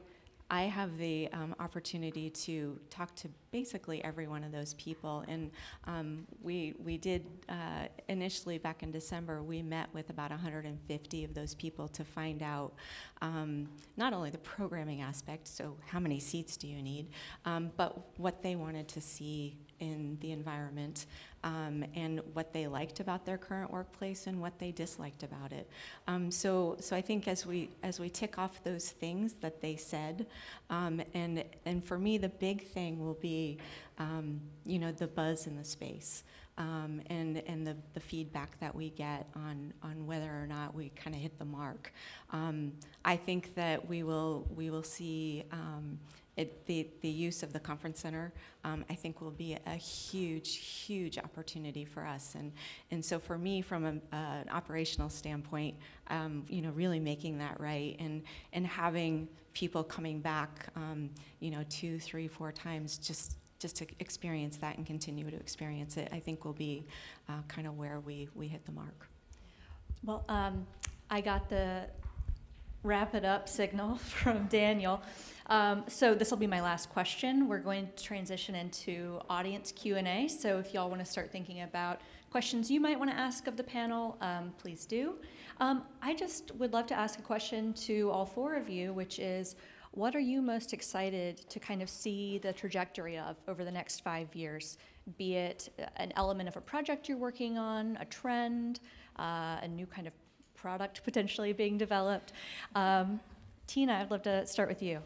I have the um, opportunity to talk to basically every one of those people, and um, we we did uh, initially back in December. We met with about 150 of those people to find out um, not only the programming aspect, so how many seats do you need, um, but what they wanted to see in the environment um, and what they liked about their current workplace and what they disliked about it. Um, so, so I think as we as we tick off those things that they said, um, and and for me the big thing will be, um, you know, the buzz in the space. Um, and and the, the feedback that we get on on whether or not we kind of hit the mark. Um, I think that we will we will see it, the, the use of the conference center, um, I think, will be a huge, huge opportunity for us. And, and so, for me, from a, uh, an operational standpoint, um, you know, really making that right and, and having people coming back, um, you know, two, three, four times just just to experience that and continue to experience it, I think will be uh, kind of where we, we hit the mark. Well, um, I got the wrap it up signal [LAUGHS] from Daniel. Um, so this will be my last question. We're going to transition into audience Q&A. So if y'all want to start thinking about questions you might want to ask of the panel, um, please do. Um, I just would love to ask a question to all four of you, which is, what are you most excited to kind of see the trajectory of over the next five years? Be it an element of a project you're working on, a trend, uh, a new kind of product [LAUGHS] potentially being developed. Um, Tina, I'd love to start with you.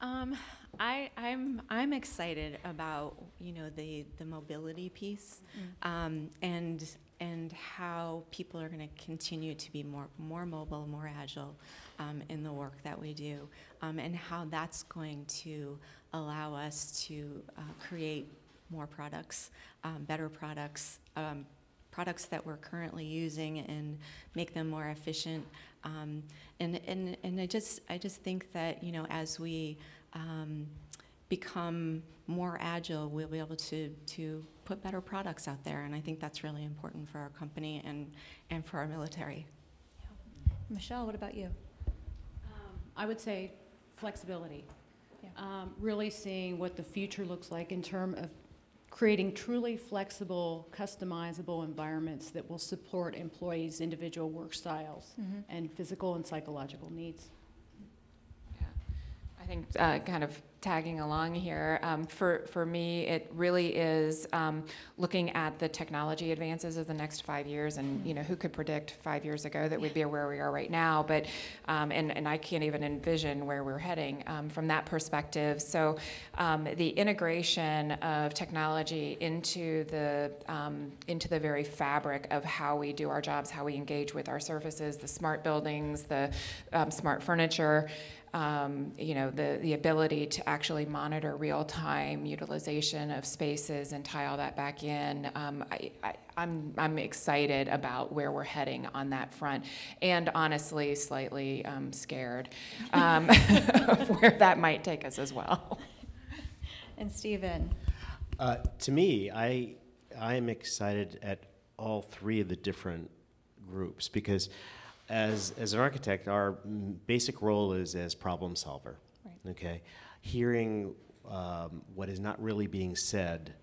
Um, I, I'm I'm excited about you know the the mobility piece, mm. um, and and how people are going to continue to be more more mobile, more agile um, in the work that we do, um, and how that's going to allow us to uh, create more products, um, better products, um, products that we're currently using, and make them more efficient. And and and I just I just think that you know as we um, become more agile, we'll be able to, to put better products out there. And I think that's really important for our company and, and for our military. Yeah. Michele, what about you? Um, I would say flexibility. Yeah. Um, really seeing what the future looks like in terms of creating truly flexible, customizable environments that will support employees' individual work styles mm -hmm. and physical and psychological needs Yeah. I think uh, kind of tagging along here, um, for, for me, it really is um, looking at the technology advances of the next five years. And, you know, who could predict five years ago that we'd be where we are right now? But, um, and, and I can't even envision where we're heading um, from that perspective. So um, the integration of technology into the, um, into the very fabric of how we do our jobs, how we engage with our services, the smart buildings, the smart furniture, um, you know, the, the ability to actually monitor real-time utilization of spaces and tie all that back in. Um, I, I, I'm, I'm excited about where we're heading on that front, and honestly, slightly um, scared um, [LAUGHS] of where that might take us as well. And Stephen? Uh, to me, I, I am excited at all three of the different groups because as, as an architect, our basic role is as problem solver. Right. Okay, hearing um, what is not really being said,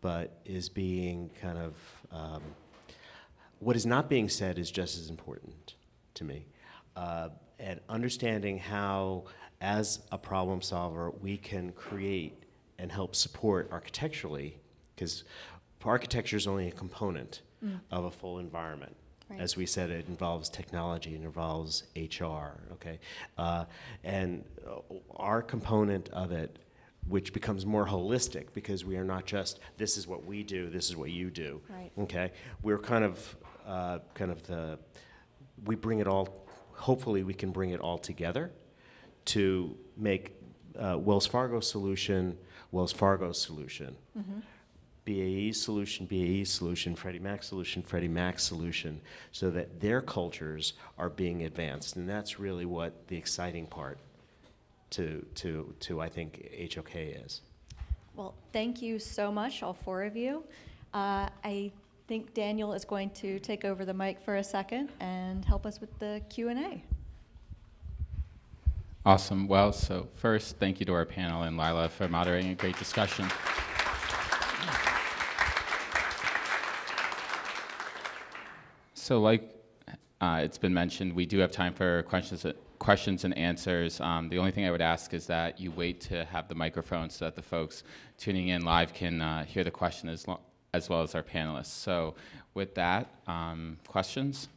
but is being kind of um, what is not being said is just as important to me, uh, and understanding how, as a problem solver, we can create and help support architecturally, because architecture is only a component mm. of a full environment. Right. As we said, it involves technology, it involves HR, okay? Uh, and uh, our component of it which becomes more holistic because we are not just this is what we do, this is what you do. Right. Okay, we're kind of uh, kind of the we bring it all. Hopefully, we can bring it all together to make uh, Wells Fargo solution Wells Fargo solution. BAE solution, BAE solution, Freddie Mac solution, Freddie Mac solution, so that their cultures are being advanced. And that's really what the exciting part to, to, to I think, HOK is. Well, thank you so much, all four of you. Uh, I think Daniel is going to take over the mic for a second and help us with the Q&A. Awesome. Well, so first, thank you to our panel and Lila for moderating a great discussion. So, like uh, it's been mentioned, we do have time for questions, questions and answers. Um, the only thing I would ask is that you wait to have the microphone so that the folks tuning in live can uh, hear the question as, as well as our panelists. So, with that, um, questions?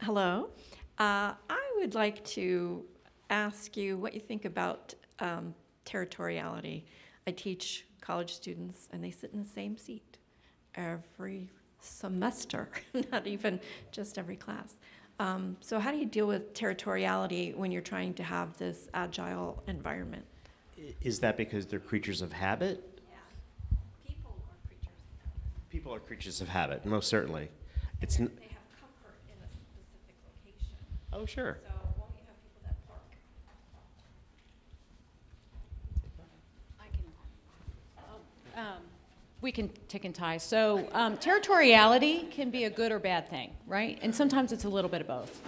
Hello. Uh, I would like to ask you what you think about um, territoriality. I teach college students, and they sit in the same seat every semester, [LAUGHS] not even just every class. Um, so, how do you deal with territoriality when you're trying to have this agile environment? Is that because they're creatures of habit? People are creatures. People are creatures of habit, most certainly. It's n- They have comfort in a specific location. oh sure. So, won't you have people that park? Um, We can tick and tie. So um, territoriality can be a good or bad thing, right? And sometimes it's a little bit of both.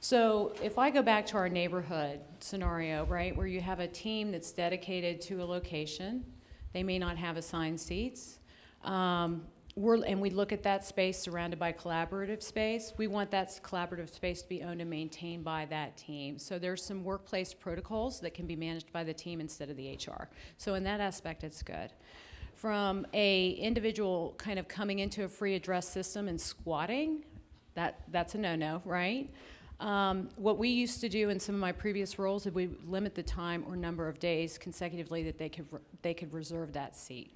So if I go back to our neighborhood scenario, right, where you have a team that's dedicated to a location, they may not have assigned seats. Um, we're, and we look at that space surrounded by collaborative space. We want that collaborative space to be owned and maintained by that team. So there's some workplace protocols that can be managed by the team instead of the HR. So in that aspect, it's good. From a individual kind of coming into a free address system and squatting, that, that's a no-no, right? Um, what we used to do in some of my previous roles is we limit the time or number of days consecutively that they could, they could reserve that seat.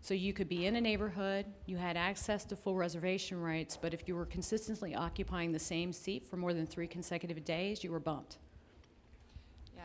So you could be in a neighborhood, you had access to full reservation rights, but if you were consistently occupying the same seat for more than three consecutive days, you were bumped. Yeah,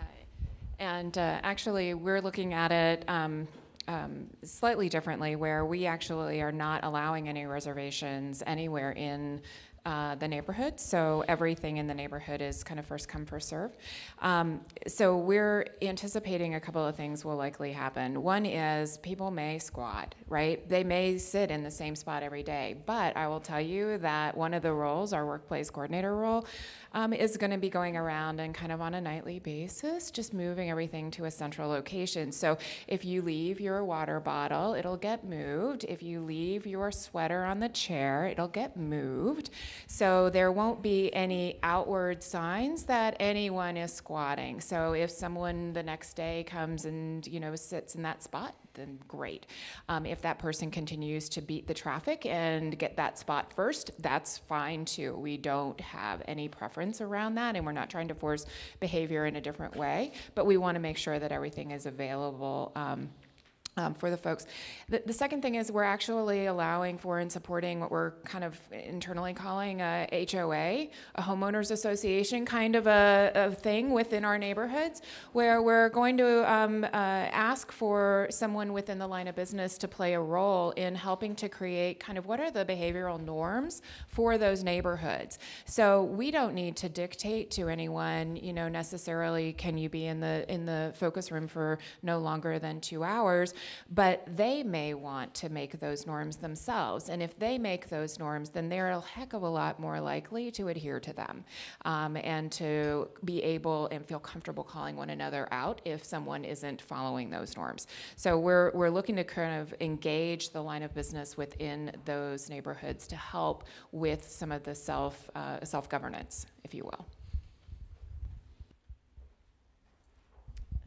and uh, actually, we're looking at it um, um, slightly differently, where we actually are not allowing any reservations anywhere in uh, the neighborhood. So everything in the neighborhood is kind of first come, first serve. Um, so we're anticipating a couple of things will likely happen. One is people may squat, right? They may sit in the same spot every day. But I will tell you that one of the roles, our workplace coordinator role, um, is going to be going around and kind of on a nightly basis, just moving everything to a central location. So if you leave your water bottle, it'll get moved. If you leave your sweater on the chair, it'll get moved. So there won't be any outward signs that anyone is squatting. So if someone the next day comes and you know sits in that spot, then great. Um, if that person continues to beat the traffic and get that spot first, that's fine too. We don't have any preference around that, and we're not trying to force behavior in a different way, but we want to make sure that everything is available. Um, um, for the folks. The, the second thing is we're actually allowing for and supporting what we're kind of internally calling a HOA, a homeowners association kind of a, a thing within our neighborhoods, where we're going to um, uh, ask for someone within the line of business to play a role in helping to create kind of what are the behavioral norms for those neighborhoods. So we don't need to dictate to anyone, you know, necessarily can you be in the in the focus room for no longer than two hours but they may want to make those norms themselves. And if they make those norms, then they're a heck of a lot more likely to adhere to them um, and to be able and feel comfortable calling one another out if someone isn't following those norms. So we're, we're looking to kind of engage the line of business within those neighborhoods to help with some of the self, uh, self-governance, if you will.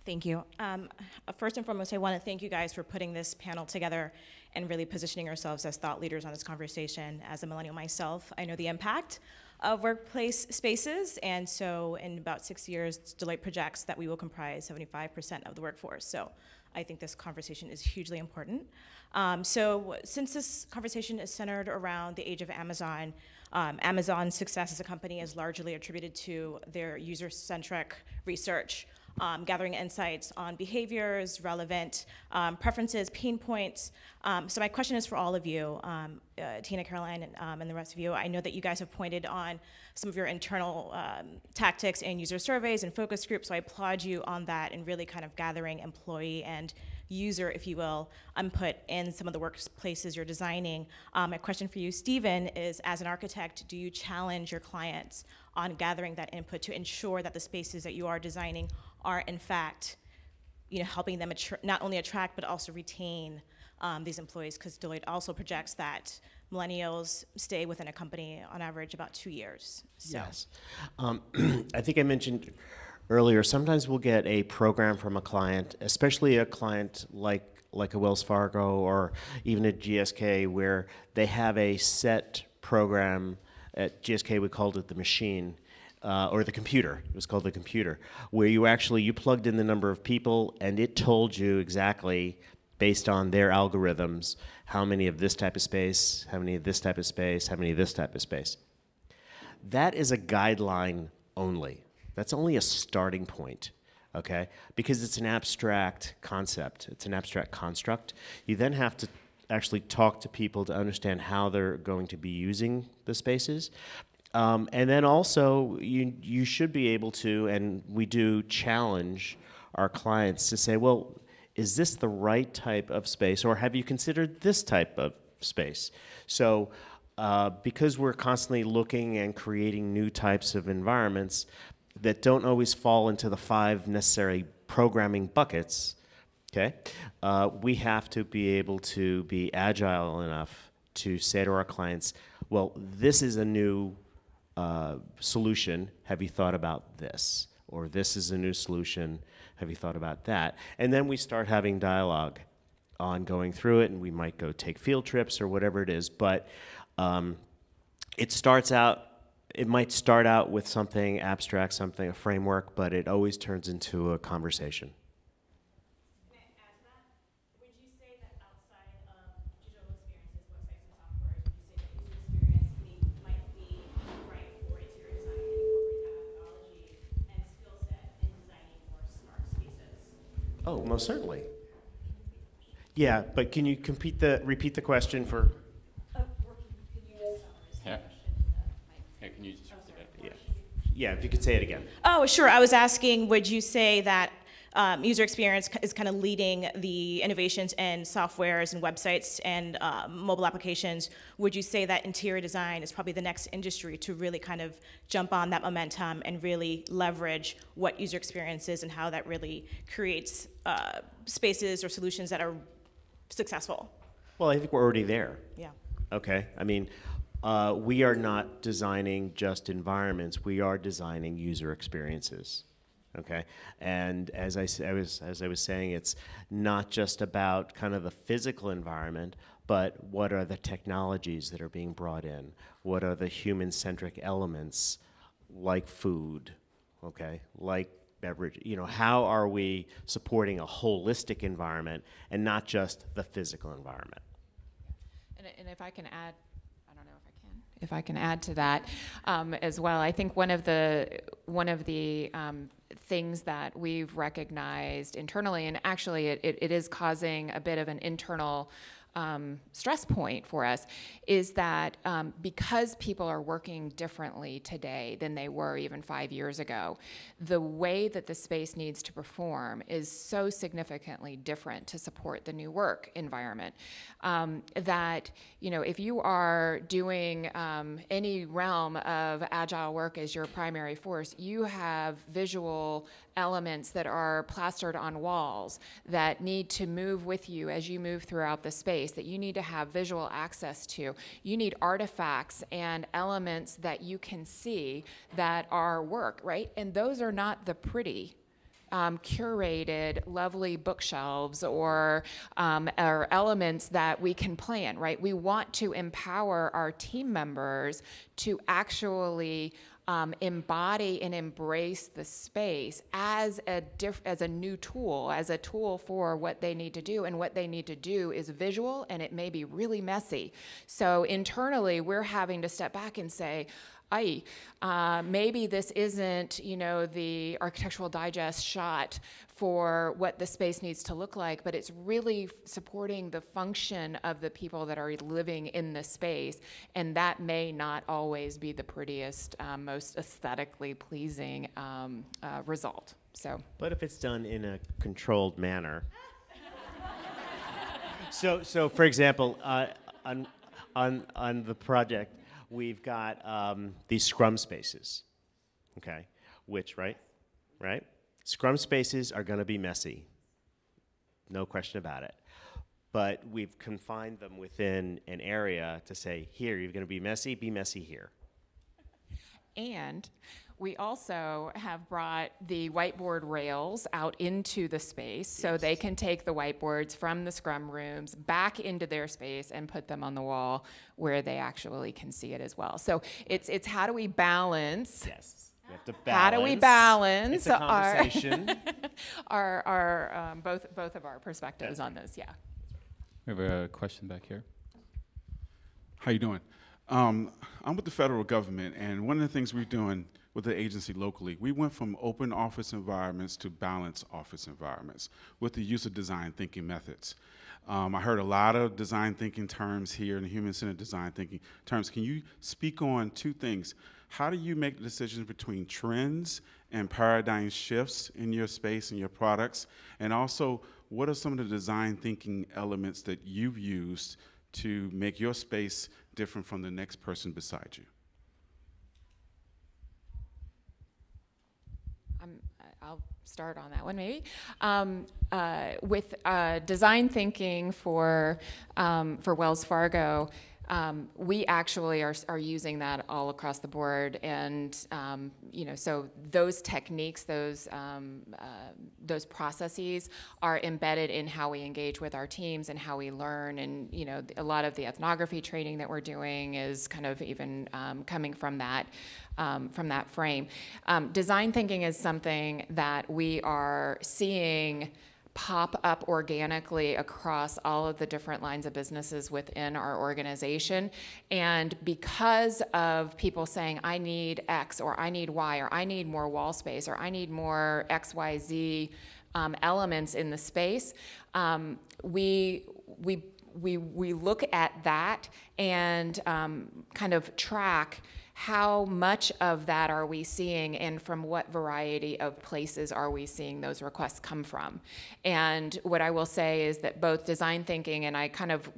Thank you. Um, uh, first and foremost, I want to thank you guys for putting this panel together and really positioning ourselves as thought leaders on this conversation. As a millennial myself, I know the impact of workplace spaces. And so in about six years, Deloitte projects that we will comprise 75% of the workforce. So I think this conversation is hugely important. Um, so since this conversation is centered around the age of Amazon, um, Amazon's success as a company is largely attributed to their user-centric research, um, gathering insights on behaviors, relevant um, preferences, pain points. Um, so my question is for all of you, um, uh, Tina, Caroline, and, um, and the rest of you. I know that you guys have pointed on some of your internal tactics and user surveys and focus groups, so I applaud you on that and really kind of gathering employee and user, if you will, input in some of the workplaces you're designing. Um, my question for you, Stephen, is as an architect, do you challenge your clients on gathering that input to ensure that the spaces that you are designing are in fact, you know, helping them not only attract but also retain um, these employees? Because Deloitte also projects that millennials stay within a company on average about two years. So. Yes. Um, [CLEARS THROAT] I think I mentioned earlier, sometimes we'll get a program from a client, especially a client like like a Wells Fargo or even a GSK, where they have a set program. At GSK, we called it the machine. Uh, or the computer. It was called the computer, where you actually you plugged in the number of people, and it told you exactly, based on their algorithms, how many of this type of space, how many of this type of space, how many of this type of space. That is a guideline only. That's only a starting point, okay? Because it's an abstract concept, it's an abstract construct. You then have to actually talk to people to understand how they're going to be using the spaces. Um, and then also, you, you should be able to, and we do challenge our clients to say, well, is this the right type of space, or have you considered this type of space? So, uh, because we're constantly looking and creating new types of environments that don't always fall into the five necessary programming buckets, okay, uh, we have to be able to be agile enough to say to our clients, well, this is a new uh, solution. Have you thought about this? Or this is a new solution. Have you thought about that? And then we start having dialogue on going through it, and we might go take field trips or whatever it is. But um, it starts out, it might start out with something abstract, something, a framework, but it always turns into a conversation. Oh, most certainly. Yeah, but can you compete the, repeat the question for? Uh, yeah. Yeah, uh, can you just repeat it? Yeah. Yeah, if you could say it again. Oh, sure. I was asking, would you say that um, user experience is kind of leading the innovations in softwares and websites and uh, mobile applications? Would you say that interior design is probably the next industry to really kind of jump on that momentum and really leverage what user experience is and how that really creates uh, spaces or solutions that are successful? Well, I think we're already there. Yeah. Okay. I mean, uh, we are not designing just environments. We are designing user experiences. Okay. And as I, I was as I was saying, it's not just about kind of the physical environment, but what are the technologies that are being brought in? What are the human-centric elements, like food? Okay, like beverage. You know, how are we supporting a holistic environment and not just the physical environment? And, and if I can add, if I can, add to that um, as well. I think one of the one of the um, things that we've recognized internally, and actually it, it, it is causing a bit of an internal um, stress point for us is that um, because people are working differently today than they were even five years ago, the way that the space needs to perform is so significantly different to support the new work environment. Um, that you know if you are doing um, any realm of agile work as your primary force, you have visual elements that are plastered on walls that need to move with you as you move throughout the space that you need to have visual access to. You need artifacts and elements that you can see that are work, right? And those are not the pretty um, curated, lovely bookshelves or, um, or elements that we can plan, right? We want to empower our team members to actually um, embody and embrace the space as a diff- as a new tool, as a tool for what they need to do. And what they need to do is visual, and it may be really messy. So internally, we're having to step back and say, "Aye, uh, maybe this isn't, you know, the architectural digest shot for what the space needs to look like, but it's really supporting the function of the people that are living in the space. And that may not always be the prettiest, um, most aesthetically pleasing um, uh, result. So, But if it's done in a controlled manner. [LAUGHS] so, so for example, uh, on, on, on the project, we've got um, these scrum spaces, okay? Which, right? Right? Scrum spaces are going to be messy. No question about it. But we've confined them within an area to say, here, you're going to be messy, be messy here. And we also have brought the whiteboard rails out into the space so they can take the whiteboards from the scrum rooms back into their space and put them on the wall where they actually can see it as well. So it's it's how do we balance Yes. We have to balance. how do we balance It's a our conversation. [LAUGHS] our, our um, both both of our perspectives on this? Yeah. We have a question back here. How you doing? Um, I'm with the federal government, and one of the things we're doing with the agency locally, we went from open office environments to balanced office environments with the use of design thinking methods. Um, I heard a lot of design thinking terms here and human-centered design thinking terms. Can you speak on two things? How do you make decisions between trends and paradigm shifts in your space and your products? And also, what are some of the design thinking elements that you've used to make your space different from the next person beside you? Um, I- I'll start on that one maybe. Um, uh, with uh, design thinking for um, for Wells Fargo, um, we actually are, are using that all across the board, and um, you know, so those techniques, those um, uh, those processes are embedded in how we engage with our teams and how we learn, and you know, a lot of the ethnography training that we're doing is kind of even um, coming from that um, from that frame. Um, design thinking is something that we are seeing pop up organically across all of the different lines of businesses within our organization. And because of people saying, I need X or I need Y or I need more wall space or I need more XYZ um, elements in the space, um, we, we, we, we look at that and um, kind of track how much of that are we seeing and from what variety of places are we seeing those requests come from? And what i will say is that both design thinking and i kind of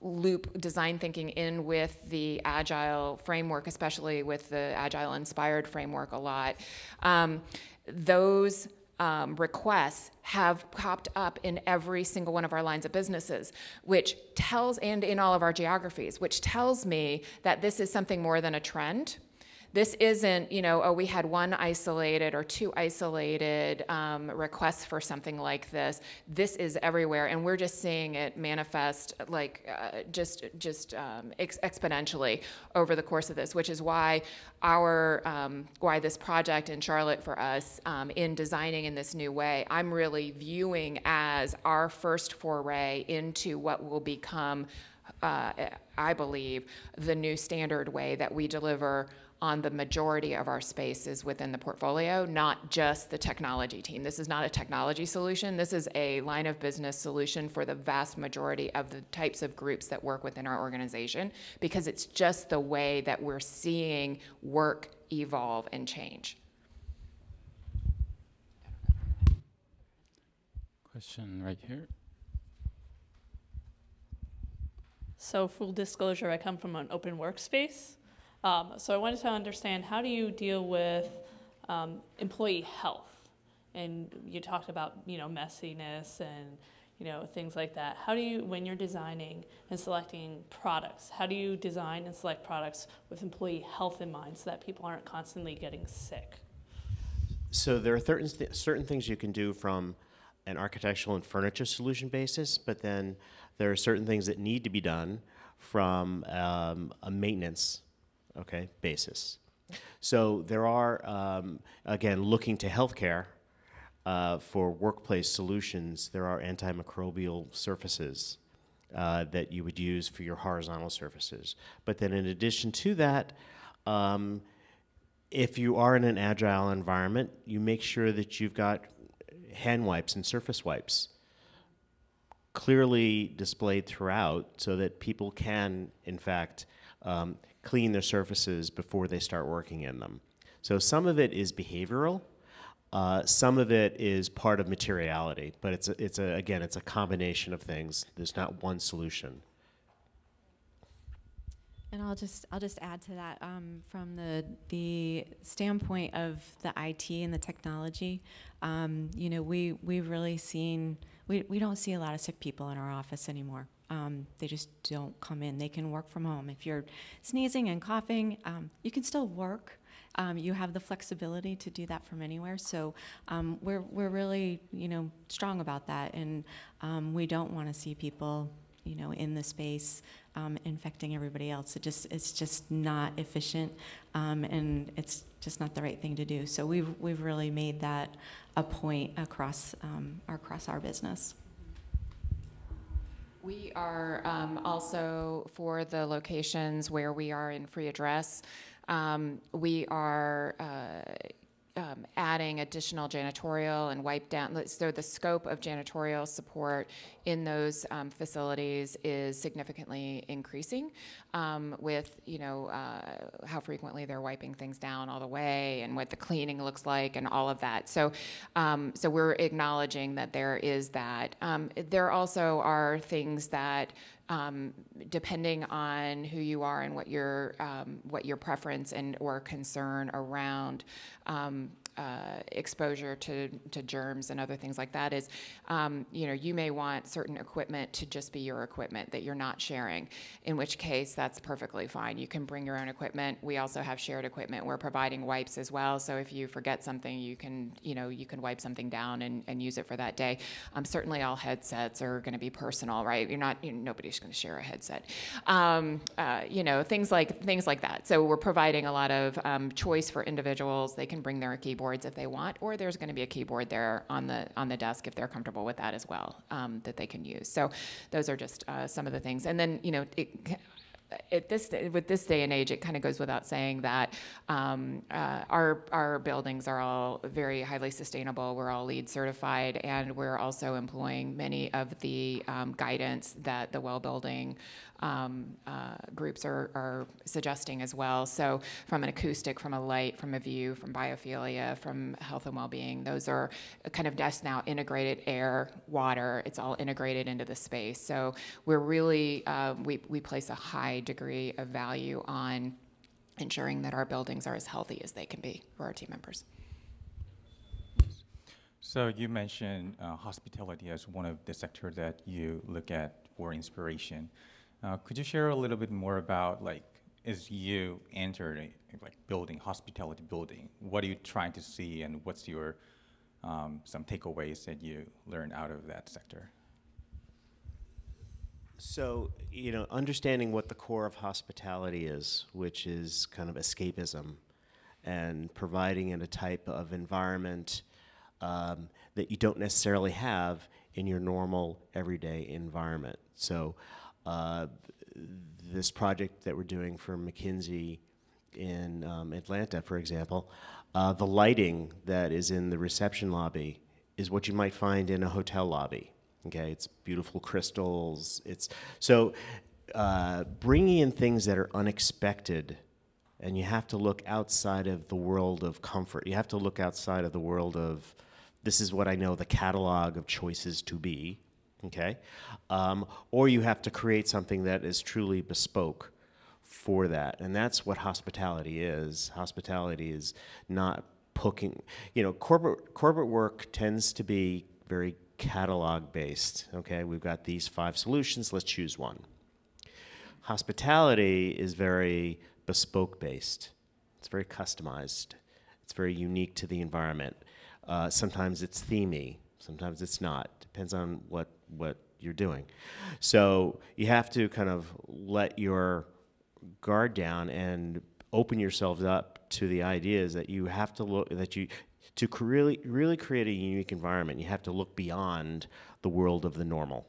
loop design thinking in with the agile framework especially with the agile inspired framework a lot um, those um, requests have popped up in every single one of our lines of businesses, which tells, and in all of our geographies, which tells me that this is something more than a trend. This isn't, you know, oh, we had one isolated or two isolated um, requests for something like this. This is everywhere, and we're just seeing it manifest like uh, just just um, ex- exponentially over the course of this, which is why our um, why this project in Charlotte for us um, in designing in this new way, I'm really viewing as our first foray into what will become. Uh, I believe the new standard way that we deliver on the majority of our spaces within the portfolio, not just the technology team. This is not a technology solution. This is a line of business solution for the vast majority of the types of groups that work within our organization because it's just the way that we're seeing work evolve and change. Question right here. So full disclosure, I come from an open workspace. Um, so I wanted to understand how do you deal with um, employee health? And you talked about you know messiness and you know things like that. How do you, when you're designing and selecting products, how do you design and select products with employee health in mind so that people aren't constantly getting sick? So there are certain, th- certain things you can do from an architectural and furniture solution basis, but then there are certain things that need to be done from um, a maintenance, okay, basis. So there are, um, again, looking to healthcare uh, for workplace solutions, there are antimicrobial surfaces uh, that you would use for your horizontal surfaces. But then in addition to that, um, if you are in an agile environment, you make sure that you've got hand wipes and surface wipes clearly displayed throughout so that people can, in fact, um, clean their surfaces before they start working in them. So some of it is behavioral. Uh, some of it is part of materiality, but it's a, it's a, again it's a combination of things. There's not one solution. And I'll just I'll just add to that um, from the the standpoint of the IT and the technology. Um, you know, we we've really seen we we don't see a lot of sick people in our office anymore. Um, they just don't come in. They can work from home. If you're sneezing and coughing, um, you can still work. Um, you have the flexibility to do that from anywhere. So um, we're we're really you know strong about that, and we don't want to see people you know, in the space, um, infecting everybody else. It just, it's just not efficient, um, and it's just not the right thing to do. So we've, we've really made that a point across, um, across our business. We are um, also, for the locations where we are in free address, um, we are uh, adding additional janitorial and wipe down. So the scope of janitorial support in those um, facilities is significantly increasing um, with, you know, uh, how frequently they're wiping things down all the way and what the cleaning looks like and all of that. So, um, so we're acknowledging that there is that. Um, there also are things that um, depending on who you are and what your um, what your preference and or concern around um, uh, exposure to, to germs and other things like that is, um, you know, you may want certain equipment to just be your equipment that you're not sharing, in which case that's perfectly fine. You can bring your own equipment. We also have shared equipment. We're providing wipes as well, so if you forget something, you can, you know, you can wipe something down and, and use it for that day. Um, certainly all headsets are going to be personal, right? You're not, you know, nobody's going to share a headset. Um, uh, you know, things like, things like that. So we're providing a lot of um, choice for individuals. They can bring their keyboard keyboards if they want, or there's going to be a keyboard there on the on the desk if they're comfortable with that as well um, that they can use. So those are just uh, some of the things. And then you know. It, at this with this day and age, it kind of goes without saying that um, uh, our our buildings are all very highly sustainable. We're all LEED certified, and we're also employing many of the um, guidance that the well building um, uh, groups are, are suggesting as well. So, from an acoustic, from a light, from a view, from biophilia, from health and well being, those are kind of just now integrated air, water, it's all integrated into the space. So, we're really, uh, we, we place a high degree of value on ensuring that our buildings are as healthy as they can be for our team members. So you mentioned uh, hospitality as one of the sectors that you look at for inspiration. Uh, could you share a little bit more about like as you enter like building hospitality building, what are you trying to see, and what's your um, some takeaways that you learned out of that sector? So, you know, understanding what the core of hospitality is, which is kind of escapism, and providing in a type of environment um, that you don't necessarily have in your normal everyday environment. So, uh, this project that we're doing for McKinsey in um, Atlanta, for example, uh, the lighting that is in the reception lobby is what you might find in a hotel lobby. Okay, it's beautiful crystals. It's so uh, bringing in things that are unexpected, and you have to look outside of the world of comfort. You have to look outside of the world of this is what I know the catalog of choices to be okay? Um, or you have to create something that is truly bespoke for that. And that's what hospitality is. Hospitality is not poking, you know, corporate, corporate work tends to be very catalog based, okay? We've got these five solutions, let's choose one. Hospitality is very bespoke based. It's very customized. It's very unique to the environment. Uh, sometimes it's themey, sometimes it's not. Depends on what what you're doing. So you have to kind of let your guard down and open yourselves up to the ideas that you have to look that you to really really create a unique environment. You have to look beyond the world of the normal.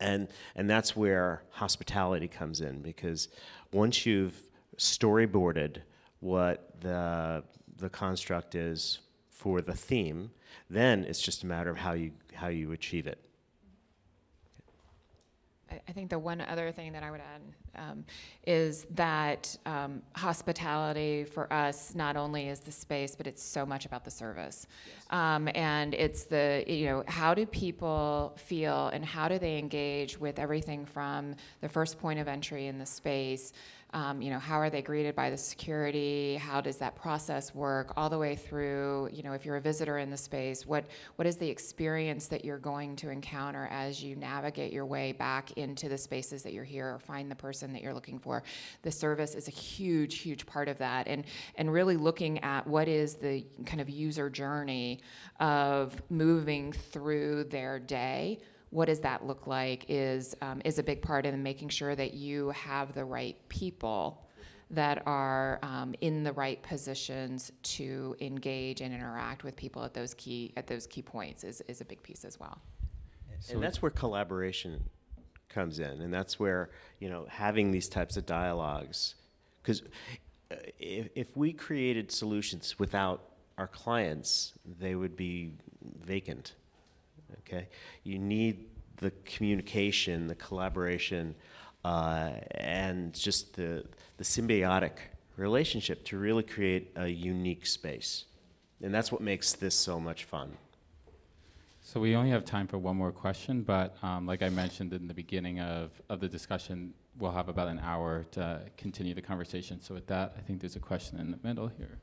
And and that's where hospitality comes in because once you've storyboarded what the the construct is for the theme, then it's just a matter of how you how you achieve it. I, think the one other thing that I would add um, is that um, hospitality for us not only is the space, but it's so much about the service. Um, and it's the, you know, how do people feel and how do they engage with everything from the first point of entry in the space um, you know, how are they greeted by the security? How does that process work? All the way through, you know, if you're a visitor in the space, what what is the experience that you're going to encounter as you navigate your way back into the spaces that you're here or find the person that you're looking for? The service is a huge, huge part of that, and and really looking at what is the kind of user journey of moving through their day what does that look like is um, is a big part in making sure that you have the right people that are um, in the right positions to engage and interact with people at those key at those key points is, is a big piece as well. So and that's where collaboration comes in, and that's where you know having these types of dialogues, because uh, if, if we created solutions without our clients, they would be vacant okay? You need the communication, the collaboration, uh, and just the, the symbiotic relationship to really create a unique space. And that's what makes this so much fun. So we only have time for one more question, but um, like I mentioned in the beginning of, of the discussion, we'll have about an hour to continue the conversation. So with that, I think there's a question in the middle here.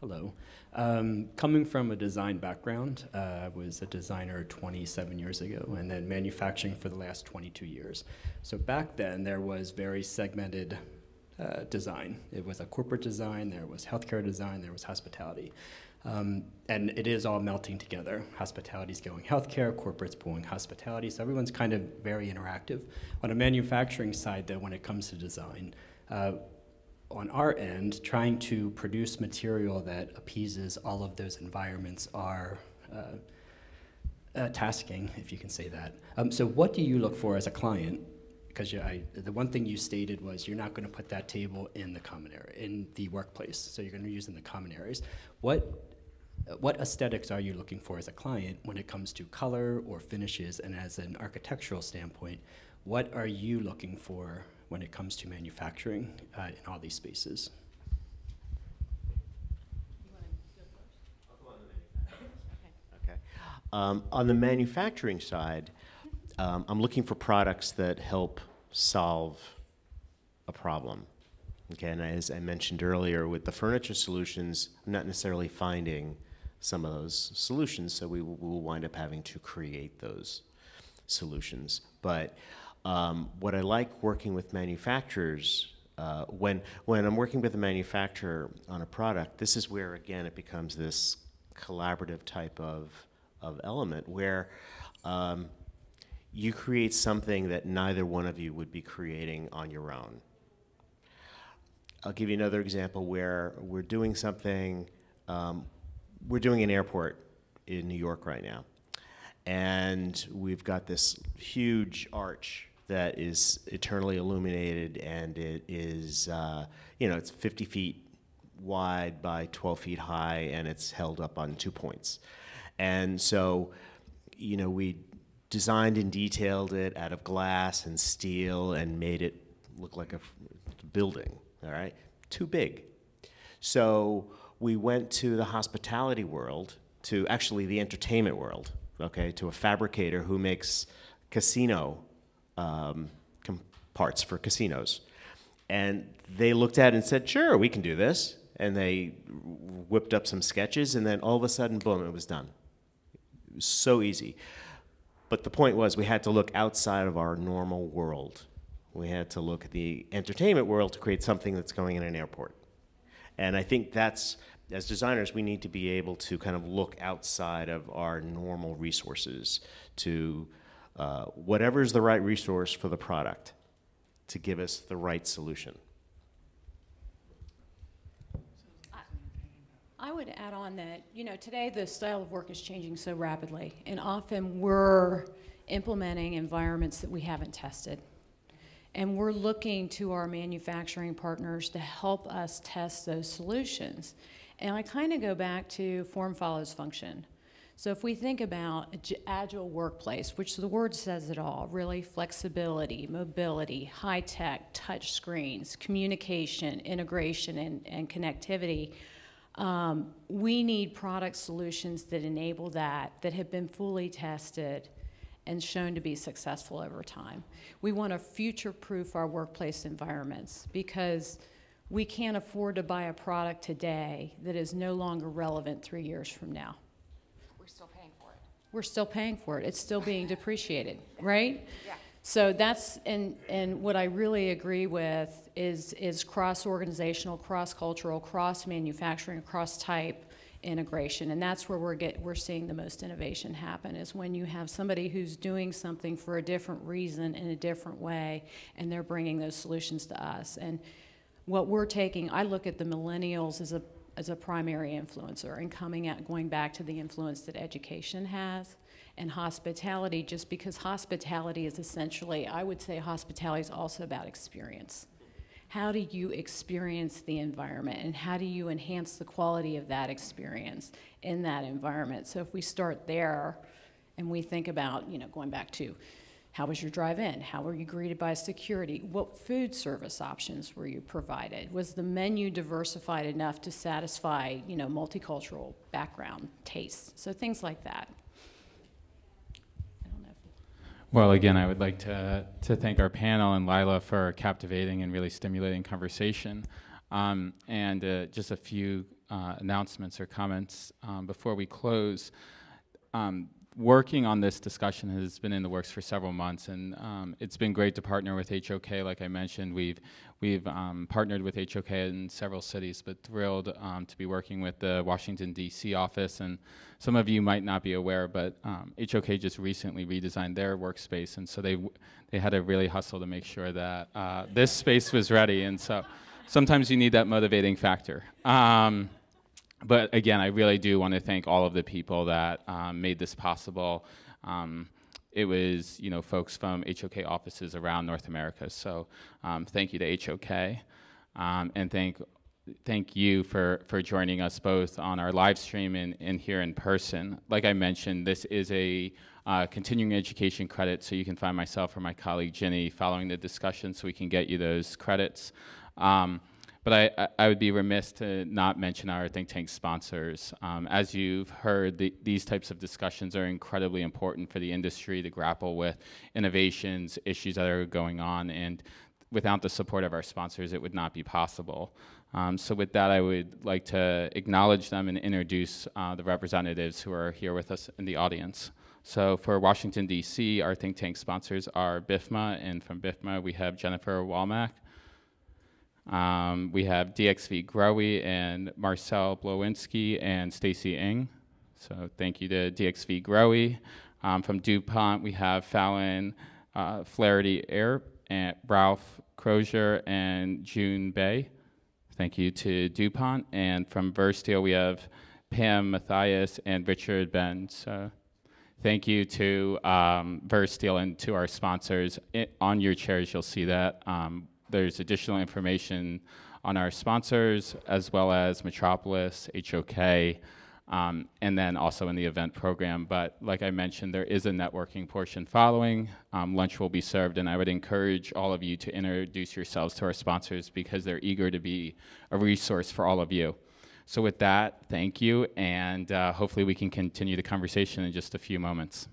Hello. Um, coming from a design background, uh, I was a designer 27 years ago and then manufacturing for the last 22 years. So back then, there was very segmented uh, design. It was a corporate design, there was healthcare design, there was hospitality. Um, and it is all melting together. Hospitality is going healthcare, corporate's pulling hospitality, so everyone's kind of very interactive. On a manufacturing side, though, when it comes to design, uh, on our end, trying to produce material that appeases all of those environments are uh, uh, tasking, if you can say that. Um, so, what do you look for as a client? Because the one thing you stated was you're not going to put that table in the common area, in the workplace. So you're going to use in the common areas. What what aesthetics are you looking for as a client when it comes to color or finishes? And as an architectural standpoint, what are you looking for when it comes to manufacturing uh, in all these spaces. Okay. Um, on the manufacturing side, um, I'm looking for products that help solve a problem. Okay, and as I mentioned earlier, with the furniture solutions, I'm not necessarily finding some of those solutions, so we will wind up having to create those solutions. But um, what I like working with manufacturers, uh, when, when I'm working with a manufacturer on a product, this is where, again, it becomes this collaborative type of, of element where um, you create something that neither one of you would be creating on your own. I'll give you another example where we're doing something, um, we're doing an airport in New York right now. And we've got this huge arch that is eternally illuminated, and it is, uh, you know, it's 50 feet wide by 12 feet high, and it's held up on two points. And so, you know, we designed and detailed it out of glass and steel and made it look like a building, all right? Too big. So we went to the hospitality world, to actually the entertainment world, okay, to a fabricator who makes casino um, parts for casinos. And they looked at it and said, sure, we can do this. And they whipped up some sketches, and then all of a sudden, boom, it was done. It was so easy. But the point was, we had to look outside of our normal world. We had to look at the entertainment world to create something that's going in an airport. And I think that's, as designers, we need to be able to kind of look outside of our normal resources to uh, whatever is the right resource for the product to give us the right solution. I would add on that, you know, today the style of work is changing so rapidly, and often we're implementing environments that we haven't tested. And we're looking to our manufacturing partners to help us test those solutions. And I kind of go back to form follows function. So if we think about agile workplace, which the word says it all, really flexibility, mobility, high tech, touch screens, communication, integration, and, and connectivity, um, we need product solutions that enable that, that have been fully tested and shown to be successful over time. We want to future-proof our workplace environments because we can't afford to buy a product today that is no longer relevant three years from now. We're still paying for it. We're still paying for it. It's still being [LAUGHS] depreciated, right? Yeah. So that's and and what I really agree with is is cross organizational, cross cultural, cross manufacturing, cross type integration and that's where we're get we're seeing the most innovation happen is when you have somebody who's doing something for a different reason in a different way and they're bringing those solutions to us and what we're taking I look at the millennials as a as a primary influencer and coming at going back to the influence that education has and hospitality just because hospitality is essentially I would say hospitality is also about experience how do you experience the environment and how do you enhance the quality of that experience in that environment? So if we start there and we think about, you know, going back to how was your drive in? How were you greeted by security? What food service options were you provided? Was the menu diversified enough to satisfy, you know, multicultural background tastes? So things like that. Well, again, I would like to, to thank our panel and Lila for a captivating and really stimulating conversation. Um, and uh, just a few uh, announcements or comments um, before we close. Um, working on this discussion has been in the works for several months, and um, it's been great to partner with HOK. Like I mentioned, we've we've um, partnered with HOK in several cities, but thrilled um, to be working with the Washington D.C. office. And some of you might not be aware, but HOK um, just recently redesigned their workspace, and so they they had to really hustle to make sure that uh, this space was ready. And so sometimes you need that motivating factor. Um, but again, I really do want to thank all of the people that um, made this possible. Um, it was, you know, folks from HOK offices around North America. So um, thank you to HOK, um, and thank thank you for for joining us both on our live stream and, and here in person. Like I mentioned, this is a uh, continuing education credit, so you can find myself or my colleague Jenny following the discussion, so we can get you those credits. But I, I, would be remiss to not mention our think tank sponsors. Um, as you've heard, the, these types of discussions are incredibly important for the industry to grapple with innovations, issues that are going on, and without the support of our sponsors, it would not be possible. Um, so with that, I would like to acknowledge them and introduce uh, the representatives who are here with us in the audience. So for Washington, D.C., our think tank sponsors are BIFMA, and from BIFMA, we have Jennifer Walmack, um, we have DXV Grohe and Marcel Blowinski and Stacy Ng. So thank you to DXV Grohe. Um, from DuPont, we have Fallon uh, Flaherty Air and Ralph Crozier and June Bay. Thank you to DuPont. And from Versteel, we have Pam Matthias and Richard Ben. So thank you to um, Versteel and to our sponsors. It, on your chairs, you'll see that. Um, there's additional information on our sponsors as well as Metropolis, HOK, um, and then also in the event program. But like I mentioned, there is a networking portion following. Um, lunch will be served, and I would encourage all of you to introduce yourselves to our sponsors because they're eager to be a resource for all of you. So with that, thank you, and uh, hopefully we can continue the conversation in just a few moments.